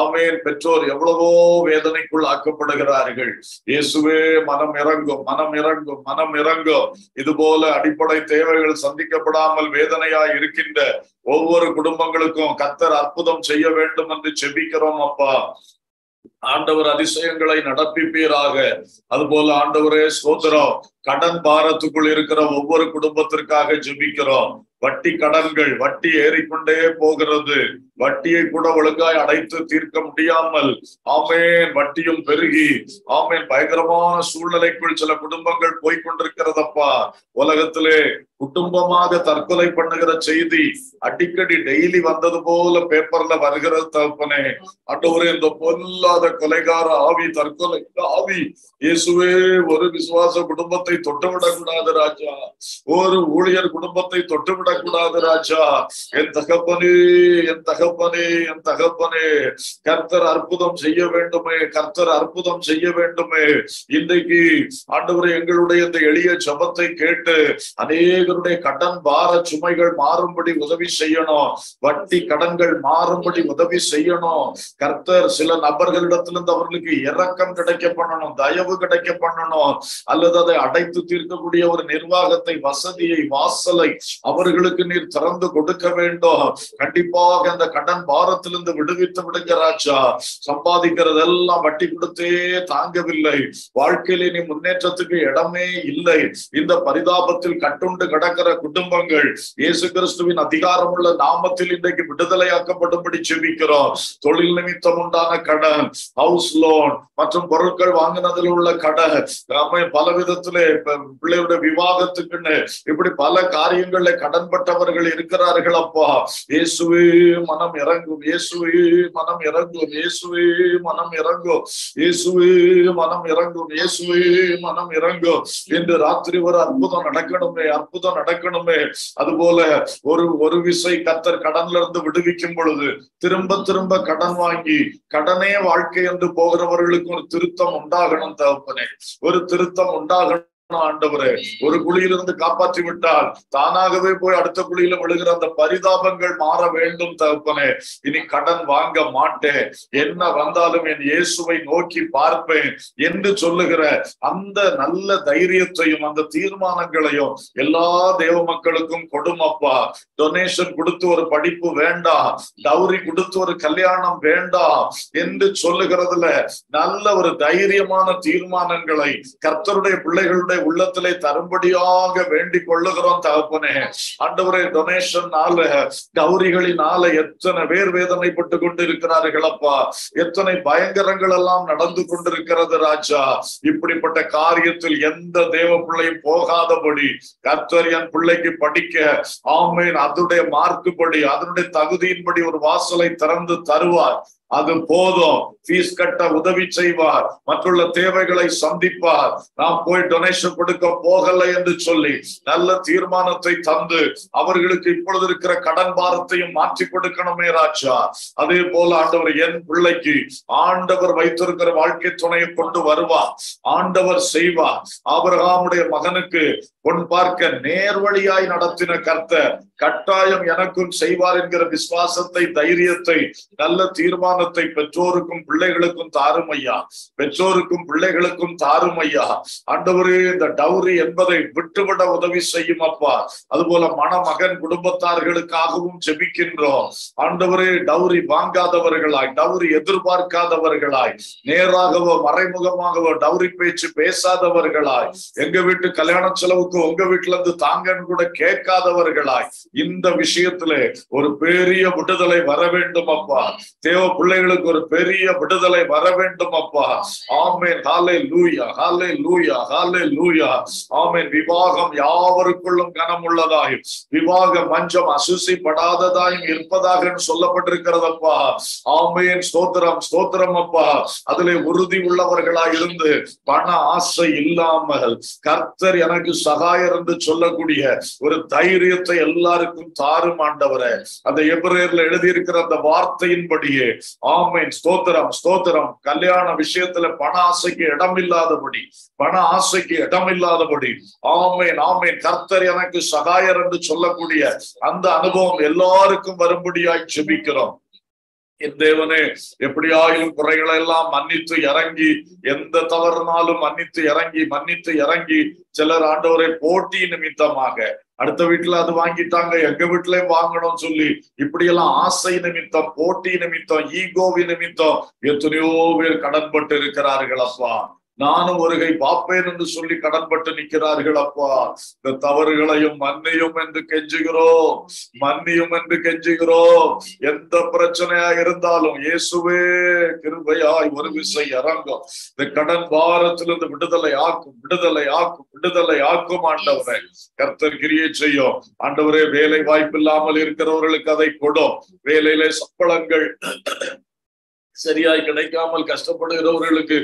Speaker 1: ஆமேன். பெற்றோர் எவ்வளவோ வேதனைக்குள் ஆக்கப்படுகிறார்கள். இயேசுவே மனம் இறங்கும் மனம் இறங்கும் மனம் இறங்கும். இது போல அடிப்படை தேவைகள் சந்திக்கப்படாமல் வேதனையா இருக்கின்ற ஒவ்வொரு குடும்பங்களுக்கும் கத்தர் அற்புதம் செய்ய வேண்டும் என்று செபிக்கிறோம் அப்பா. ஆண்டவர் அதிசயங்களை நடப்பிப்பீராக. அதுபோல ஆண்டவரே சோதரம் கடன் பாரத்துக்குள் இருக்கிற ஒவ்வொரு குடும்பத்திற்காக ஜெபிக்கிறோம். வட்டி கடன்கள் வட்டி ஏறிக்கொண்டே போகிறது. வட்டியை கூட ஒழுங்காய் அடைத்து தீர்க்க முடியாமல் ஆமேன் வட்டியும் பெருகி ஆமேன் பயங்கரமான சூழ்நிலைக்குள் சில குடும்பங்கள் போய்கொண்டிருக்கிறதப்பா. உலகத்திலே குடும்பமாக தற்கொலை பண்ணுகிற செய்தி அடிக்கடி டெய்லி வந்தது போல பேப்பர்ல வருகிறது தகப்பனே. அண்டவரே இந்த பொல்லாத கொலைகார ஆவி தற்கொலை ஆவி. இயேசுவே ஒரு விசுவாச குடும்பத்தை தொட்டுவிடக் கூடாது ராஜா. ஒரு ஊழியர் குடும்பத்தை தொட்டுவிடக் கூடாது ராஜா. என் தகப்பனே என் தகப்பனே. தகப்பனே என் தகப்பனே கர்த்தர் அற்புதம் செய்ய வேண்டுமே கர்த்தர் அற்புதம் செய்ய வேண்டுமே. இன்றைக்கு ஆண்டவர் எங்களுடைய இந்த எளிய ஜபத்தை கேட்டு அநேகருடைய கடன் பார சுமைகள் மாறும்படி உதவி செய்யணும். வட்டி கடன்கள் மாறும்படி உதவி செய்யணும். கர்த்தர் சில நபர்களிடத்திலிருந்து அவர்களுக்கு இரக்கம் கிடைக்க பண்ணணும் தயவு கிடைக்க பண்ணணும். அல்லது அதை அடைத்து தீர்க்கக்கூடிய ஒரு நிர்வாகத்தை வசதியை வாசலை அவர்களுக்கு நீர் திறந்து கொடுக்க வேண்டும். கண்டிப்பாக அந்த கடன் பாரத்திலிருந்து விடுவித்து விடுங்க ராஜா. சம்பாதிக்கிறதெல்லாம் வட்டி கொடுத்தே தாங்கவில்லை. வாழ்க்கையில நீ முன்னேற்றத்துக்கு இடமே இல்லை. இந்த பரிதாபத்தில் கட்டுண்டு கிடக்கிற குடும்பங்கள் இயேசு கிறிஸ்துவின் அதிகாரமுள்ள நாமத்தில் இன்றைக்கு விடுதலையாக்கப்படும்படி செபிக்கிறோம். தொழில் நிமித்தம் உண்டான கடன் ஹவுஸ் லோன் மற்றும் பொருட்கள் வாங்கினதில் உள்ள கடன். பல விதத்துல இப்ப பிள்ளையோட விவாகத்துக்குன்னு இப்படி பல காரியங்கள்ல கடன்பட்டவர்கள் இருக்கிறார்கள் அப்பா. இயேசுவே மனம் இறங்கும் இயேசுவே மனம் இறங்கும் இயேசுவே மனம் இறங்கும் இயேசுவே மனம் இறங்கும் இயேசுவே மனம் இறங்கும். இன்று ராத்திரி ஒரு அற்புதம் நடக்கணுமே அற்புதம் நடக்கணுமே. அதுபோல ஒரு ஒரு விசை கத்தர் கடன்ல இருந்து விடுவிக்கும் பொழுது திரும்ப திரும்ப கடன் வாங்கி கடனே வாழ்க்கை என்று போகிறவர்களுக்கு ஒரு திருத்தம் உண்டாகணும் தகப்பனே. ஒரு திருத்தம் உண்டாகணும் ஆண்டவரே. ஒரு குழியிலிருந்து காப்பாற்றி விட்டால் தானாகவே போய் அடுத்த குழியில விழுகிற அந்த பரிதாபங்கள் மாற வேண்டும் தகப்பனே. இனி கடன் வாங்க மாட்டேன். என்ன வந்தாலும் என் இயேசுவை நோக்கி பார்ப்பேன் என்று சொல்லுகிற அந்த நல்ல தைரியத்தையும் அந்த தீர்மானங்களையும் எல்லா தேவ மக்களுக்கும் கொடுமப்பா டொனேஷன் கொடுத்து ஒரு படிப்பு வேண்டாம் டவுரி கொடுத்து ஒரு கல்யாணம் வேண்டாம் என்று சொல்லுகிறதுல நல்ல ஒரு தைரியமான தீர்மானங்களை கர்த்தருடைய பிள்ளைகளுடைய உள்ளத்திலே தரும்படியாக வேண்டிக் கொள்ளுகிறோம் தகப்பனே. ஆண்டவரே டொனேஷன்னால கௌரிகளினால எத்தனை பேர் வேதனைப்பட்டு கொண்டிருக்கிறார்கள் அப்பா. எத்தனை பயங்கரங்கள் எல்லாம் நடந்து கொண்டிருக்கிறது ராஜா. இப்படிப்பட்ட காரியத்தில் எந்த தேவ பிள்ளையும் போகாதபடி கர்த்தர் என் பிள்ளைக்கு படிக்க ஆமேன் அதனுடைய மார்க்குப்படி அதனுடைய தகுதியின்படி ஒரு வாசலை திறந்து தருவார். அது போதும். ஃபீஸ் கட்ட உதவி செய்வார். மற்றுள்ள தேவைகளை சந்திப்பார். நாம் போய் டொனேஷன் கொடுக்க போகல என்று சொல்லி நல்ல தீர்மானத்தை தந்து அவர்களுக்கு இப்பொழுது இருக்கிற கடன் பாரத்தையும் மாற்றி கொடுக்கணுமே ராஜா. அதே போல ஆண்டவர் என் பிள்ளைக்கு ஆண்டவர் வைத்திருக்கிற வாழ்க்கை துணையை கொண்டு வருவார். ஆண்டவர் செய்வார். ஆபிரகாமுடைய மகனுக்கு பொன் பார்க்க நேர்வழியாய் நடத்தின கர்த்தர் கட்டாயம் எனக்கும் செய்வார் என்கிற விசுவாசத்தை தைரியத்தை நல்ல தீர்மானத்தை பெற்றோருக்கும் பிள்ளைகளுக்கும் தாரும் ஐயா பெற்றோருக்கும் பிள்ளைகளுக்கும் தாரும் ஐயா ஆண்டவரே இந்த டவுரி என்பதை விட்டுவிட உதவி செய்யும் அப்பா. அதுபோல மணமகன் குடும்பத்தார்களுக்காகவும் ஜெபிக்கின்றோம். ஆண்டவரே டவுரி வாங்காதவர்களாய் டவுரி எதிர்பார்க்காதவர்களாய் நேராகவோ மறைமுகமாகவோ டவுரி பேச்சு பேசாதவர்களாய் எங்க வீட்டு கல்யாண செலவுக்கு உங்க வீட்டுல இருந்து தாங்கன்னு கூட கேட்காதவர்களாய் இந்த விஷயத்திலே ஒரு பெரிய விடுதலை வர வேண்டும் அப்பா. தேவ பிள்ளைகளுக்கு ஒரு பெரிய விடுதலை வர வேண்டும் அப்பா. ஆமேன். ஹாலே லூயா ஹாலே லூயா ஹாலே லூயா ஆமேன். விவாகம் யாவருக்குள்ளும் கனம் உள்ளதாயும் விவாக மஞ்சம் அசுசிப்படாததாயும் இருப்பதாக சொல்லப்பட்டிருக்கிறதப்பா. ஆமேன். ஸ்தோத்திரம் ஸ்தோத்திரம் அப்பா. அதிலே உறுதி உள்ளவர்களா இருந்து பண ஆசை இல்லாமல் கர்த்தர் எனக்கு சகாயர் என்று சொல்லக்கூடிய ஒரு தைரியத்தை எல்லாருக்கும் தாரும் ஆண்டவரே. அந்த எபிரேர்ல எழுதியிருக்கிற அந்த வார்த்தையின்படியே ஆமேன். ஸ்தோத்திரம் ஸ்தோத்திரம். கல்யாண விஷயத்துல பண ஆசைக்கு இடம் இல்லாதபடி பண ஆசைக்கு இடம் இல்லாதபடி ஆமேன் ஆமேன். கர்த்தர் எனக்கு சகாயர் என்று சொல்லக்கூடிய அந்த அனுபவம் எல்லாருக்கும் வரும்படியாய் செபிக்கிறோம் என் தேவனே எப்படியாயும் குறைகளை எல்லாம் மன்னித்து இறங்கி எந்த தவறுனாலும் மன்னித்து இறங்கி மன்னித்து இறங்கி சிலர் ஆண்டவரை போட்டி நிமித்தமாக அடுத்த வீட்டுல அது வாங்கிட்டாங்க எங்க வீட்டுலயும் வாங்கணும்னு சொல்லி இப்படி எல்லாம் ஆசை நிமித்தம் போட்டி நிமித்தம் ஈகோவி நிமித்தம் எத்தனையோ பேர் கடன்பட்டு இருக்கிறார்கள் அப்பா நானும் ஒருகை பார்ப்பேன் என்று சொல்லி கடன்பட்டு நிற்கிறார்கள் அப்பா. இந்த தவறுகளையும் மன்னியும் என்று கெஞ்சுகிறோம். மன்னியும் என்று கெஞ்சுகிறோம். எந்த பிரச்சனையா இருந்தாலும் இயேசுவே கிருபையாய் ஒரு விசை இறங்கும் இந்த கடன் பாரத்திலிருந்து விடுதலை ஆக்கும் விடுதலை ஆக்கும் விடுதலை ஆக்கும் ஆண்டவரே. கர்த்தர் கிரியை செய்யும். ஆண்டவரே வேலை வாய்ப்பு இல்லாமல் இருக்கிறவர்களுக்கு அதை கொடும். வேலையிலே சப்பளங்கள் சரியாய் கிடைக்காமல் கஷ்டப்படுகிறவர்களுக்கு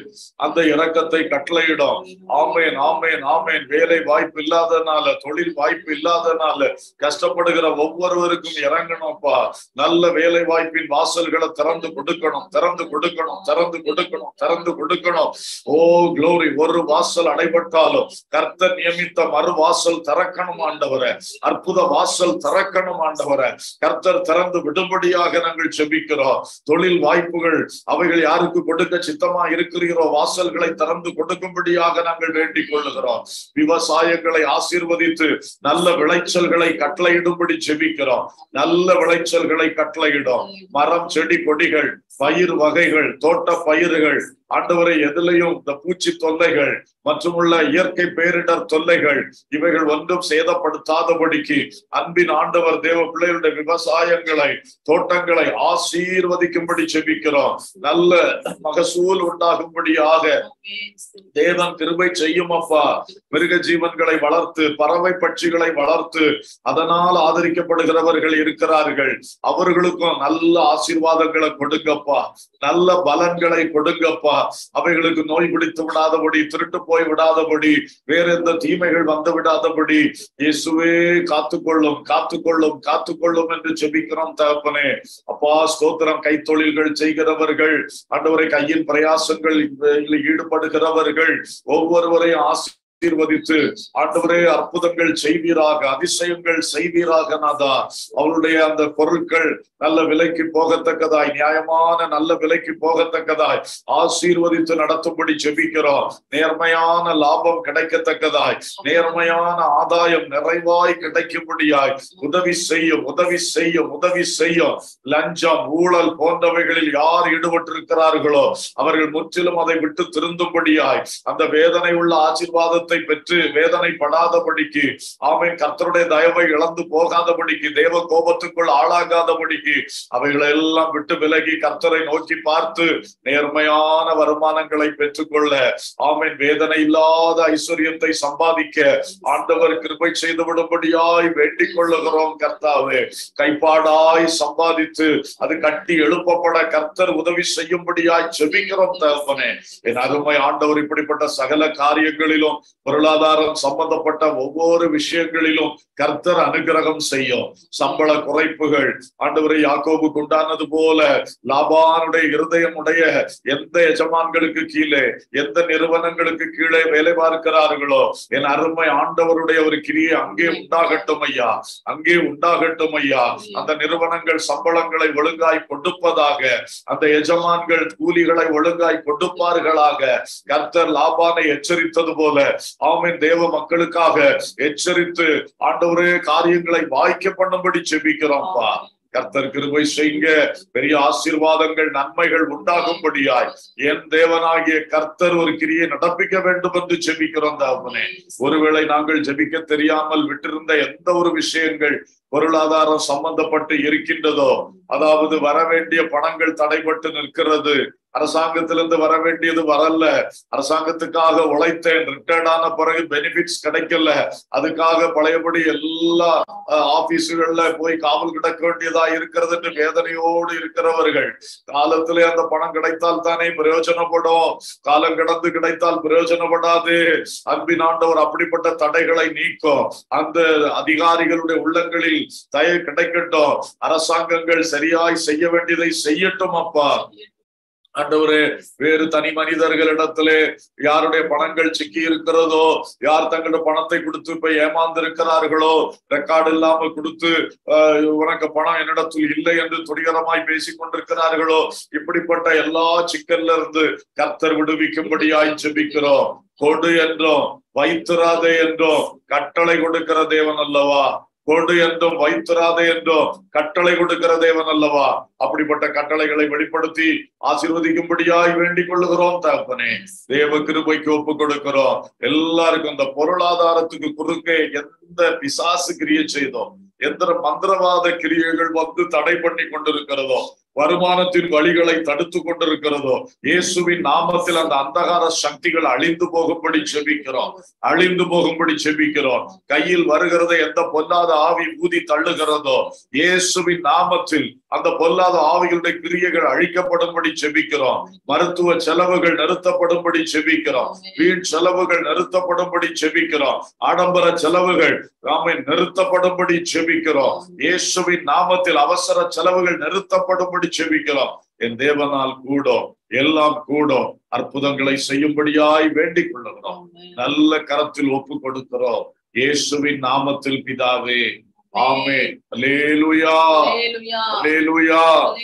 Speaker 1: அந்த இறக்கத்தை கட்டளையிடும். ஆமேன் ஆமேன் ஆமேன். வேலை வாய்ப்பு இல்லாதனால தொழில் வாய்ப்பு இல்லாதனால கஷ்டப்படுகிற ஒவ்வொருவருக்கும் இறங்கணும்ப்பா. நல்ல வேலை வாய்ப்பின் வாசல்களை திறந்து கொடுக்கணும் திறந்து கொடுக்கணும் திறந்து கொடுக்கணும் திறந்து கொடுக்கணும். ஓ க்ளோரி ஒரு வாசல் அடைபட்டாலும் கர்த்தர் நியமித்த மறு வாசல் திறக்கணும் ஆண்டவரை. அற்புத வாசல் திறக்கணும் ஆண்டவரை. கர்த்தர் திறந்து விடும்படியாக நாங்கள் செபிக்கிறோம். தொழில் வாய்ப்புகள் அவைகள் யாருக்கு கொடுக்க சித்தமா இருக்கிறீரோ வாசல்களை திறந்து கொடுக்கும்படியாக நாங்கள் வேண்டிக் கொள்ளுகிறோம். விவசாயங்களை ஆசீர்வதித்து நல்ல விளைச்சல்களை கட்டளையிடும்படி செபிக்கிறோம் நல்ல விளைச்சல்களை கட்டளையிடும் மரம் செடி கொடிகள் பயிர் வகைகள் தோட்ட பயிர்கள் ஆண்டவரை எதிலையும் இந்த பூச்சி தொல்லைகள் மற்றும் உள்ள இயற்கை பேரிடர் தொல்லைகள் இவைகள் ஒன்றும் சேதப்படுத்தாதபடிக்கு அன்பின் ஆண்டவர் தேவ பிள்ளைகளுடைய விவசாயங்களை தோட்டங்களை ஆசீர்வதிக்கும்படி செபிக்கிறோம் நல்ல மகசூல் உண்டாகும்படியாக தேவன் கிருபை செய்யும் அப்பா. மிருக ஜீவன்களை வளர்த்து பறவை பட்சிகளை வளர்த்து அதனால் ஆதரிக்கப்படுகிறவர்கள் இருக்கிறார்கள். அவர்களுக்கும் நல்ல ஆசீர்வாதங்களை கொடுங்கப்பா நல்ல பலன்களை கொடுங்கப்பா. அவைகளுக்கு நோய் பிடித்து விடாதபடி திருட்டு போய் விடாதபடி வேற எந்த தீமைகள் வந்து விடாதபடி இயேசுவே காத்துக்கொள்ளும் காத்துக்கொள்ளும் காத்துக்கொள்ளும் என்று செபிக்கிறோம் தகப்பனே. அப்பா ஸ்தோத்திரம். கைத்தொழில்கள் செய்கிறவர்கள் ஆண்டவரை கையின் பிரயாசங்கள் ஈடுபடுகிறவர்கள் ஒவ்வொருவரையும் ஆசி ஆசீர்வதித்து ஆண்டவரே அற்புதங்கள் செய்வீராக அதிசயங்கள் செய்வீராக நாதா. அவருடைய அந்த பொருட்கள் நல்ல விலைக்கு போகத்தக்கதாய் நியாயமான நல்ல விலைக்கு போகத்தக்கதாய். ஆசீர்வதித்து நடத்தும்படி செபிக்கிறோம் நேர்மையான லாபம் கிடைக்கத்தக்கதாய். நேர்மையான ஆதாயம் நிறைவாய் கிடைக்கும்படியாய். உதவி செய்யும் உதவி செய்யும் உதவி செய்யும். லஞ்சம் ஊழல் போன்றவைகளில் யார் ஈடுபட்டிருக்கிறார்களோ அவர்கள் முற்றிலும் அதை விட்டு திருந்தும்படியாய். அந்த வேதனை உள்ள ஆசீர்வாதத்தை பெற்று வேதனைப்படாதபடிக்கு ஆமை கர்த்தருடைய தயவை இழந்து போகாதபடிக்கு தேவ கோபத்துக்குள் ஆளாகாதபடிக்கு அவைகளை எல்லாம் விட்டு விலகி கர்த்தரை நோக்கி பார்த்து நேர்மையான வருமானங்களை பெற்றுக்கொள்ள ஆமேன் வேதனை இல்லாத ஐஸ்வர்யத்தை சம்பாதிக்க ஆண்டவர் கிருபை செய்து விடும்படியாய் வேண்டிக் கொள்ளுகிறோம் கர்த்தாவே. கைப்பாடாய் சம்பாதித்து அது கட்டி எழுப்பப்பட கர்த்தர் உதவி செய்யும்படியாய் செபிக்கிறோம் தகப்பனே. என் அருமை ஆண்டவர் இப்படிப்பட்ட சகல காரியங்களிலும் பொருளாதாரம் சம்பந்தப்பட்ட ஒவ்வொரு விஷயங்களிலும் கர்த்தர் அனுகிரகம் செய்யும். சம்பள குறைப்புகள் ஆண்டவரை யாக்கோபுக்கு உண்டானது போல லாபானுடைய இருதயம் உடைய எந்த எஜமான்களுக்கு கீழே எந்த நிறுவனங்களுக்கு கீழே வேலை பார்க்கிறார்களோ என் அருமை ஆண்டவருடைய ஒரு கிரியை அங்கே உண்டாகட்டும் ஐயா. அங்கே உண்டாகட்டும் ஐயா. அந்த நிறுவனங்கள் சம்பளங்களை ஒழுங்காய் கொடுப்பதாக அந்த எஜமான்கள் கூலிகளை ஒழுங்காய் கொடுப்பார்களாக. கர்த்தர் லாபானை எச்சரித்தது போல ஆமீன் தேவ மக்களுக்காக எச்சரித்து ஆண்டவரே காரியங்களை வாய்க்க பண்ணும்படி செபிக்கிறோம்ப்பா கர்த்தர் கிருபை செய்யுங்க. பெரிய ஆசீர்வாதங்கள் நன்மைகள் உண்டாகும்படியாய் என் தேவனாகிய கர்த்தர் ஒரு கிரியை நடப்பிக்க வேண்டும் என்று ஜெபிக்கிறோம் தாவனே ஒருவேளை நாங்கள் ஜெபிக்க தெரியாமல் விட்டிருந்த எந்த ஒரு விஷயங்கள் பொருளாதாரம் சம்பந்தப்பட்டு இருக்கின்றதோ அதாவது வர வேண்டிய பணங்கள் தடைபட்டு நிற்கிறது அரசாங்கத்திலிருந்து வர வேண்டியது வரல அரசாங்கத்துக்காக உழைத்தேன். ரிட்டையர்ட் ஆன பிறகு பெனிஃபிட்ஸ் கிடைக்கல. அதுக்காக பழையபடி எல்லா ஆபீஸுகள்ல போய் காவல் கிடக்க வேண்டியதா இருக்கிறதுன்னு வேதனையோடு இருக்கிறவர்கள். காலத்திலே அந்த பணம் கிடைத்தால் தானே பிரயோஜனப்படும். காலம் கடந்து கிடைத்தால் பிரயோஜனப்படாது. அன்பின் ஆண்டவர் அப்படிப்பட்ட தடைகளை நீக்கும். அந்த அதிகாரிகளுடைய உள்ளங்களில் தய கிடைக்கட்டும். அரசாங்கங்கள் சரியாய் செய்ய வேண்டியதை செய்யட்டும் அப்பா. ஆண்டவரே வேறு தனி மனிதர்களிடத்திலே யாருடைய பணங்கள் சிக்கி இருக்கிறதோ யார் தங்களுடைய பணத்தை கொடுத்து இப்ப ஏமாந்து இருக்கிறார்களோ ரெக்கார்டு இல்லாம கொடுத்து ஆஹ், உனக்கு பணம் என்னிடத்தில் இல்லை என்று துடிகரமாய் பேசிக் கொண்டிருக்கிறார்களோ இப்படிப்பட்ட எல்லா சிக்கல்ல இருந்து கர்த்தர் விடுவிக்கும்படியாய் ஜெபிக்கிறோம். கொடு என்றும் வைத்திராதே என்றும் கட்டளை கொடுக்கிற தேவன் அல்லவா? கொடு என்றும் வைத்திராதே என்றும் கட்டளை கொடுக்கிற தேவன் அல்லவா? அப்படிப்பட்ட கட்டளைகளை வெளிப்படுத்தி ஆசீர்வதிக்கும்படியாய் வேண்டிக் கொள்ளுகிறோம் தகப்பனே. தேவ கிருபைக்கு ஒப்பு கொடுக்கிறோம். எல்லாருக்கும் இந்த பொருளாதாரத்துக்கு குறுக்கே எந்த பிசாசு கிரியை செய்தோம் எந்த மந்திரவாத கிரியைகள் வந்து தடை பண்ணி கொண்டிருக்கிறதோ வருமானத்தின் வழிகளை தடுத்து கொண்டிருக்கிறதோ இயேசுவின் நாமத்தில் அந்த அந்தகார சக்திகள் அழிந்து போகும்படி செபிக்கிறோம். அழிந்து போகும்படி செபிக்கிறோம். கையில் வருகிறத எந்த பொல்லாத ஆவி ஊதி தள்ளுகிறதோ இயேசுவின் நாமத்தில் அந்த பொல்லாத ஆவிகளுடைய கிரியைகள் அழிக்கப்படும்படி செபிக்கிறோம். மருத்துவ செலவுகள் நிறுத்தப்படும்படி செபிக்கிறோம். வீண் செலவுகள் நிறுத்தப்படும்படி செபிக்கிறோம். ஆடம்பர செலவுகள் நாம நிறுத்தப்படும்படி செபிக்கிறோம். இயேசுவின் நாமத்தில் அவசர செலவுகள் நிறுத்தப்படும்படி செபிக்கிறோம் என் தேவனால் கூடும் எல்லாம் கூடும். அற்புதங்களை செய்யும்படியாய் வேண்டிக் கொள்ளுகிறோம். நல்ல கரத்தில் ஒப்பு கொடுக்கிறோம். இயேசுவின் நாமத்தில் பிதாவே ஆமே. அல்லேலூயா.
Speaker 2: Hallelujah.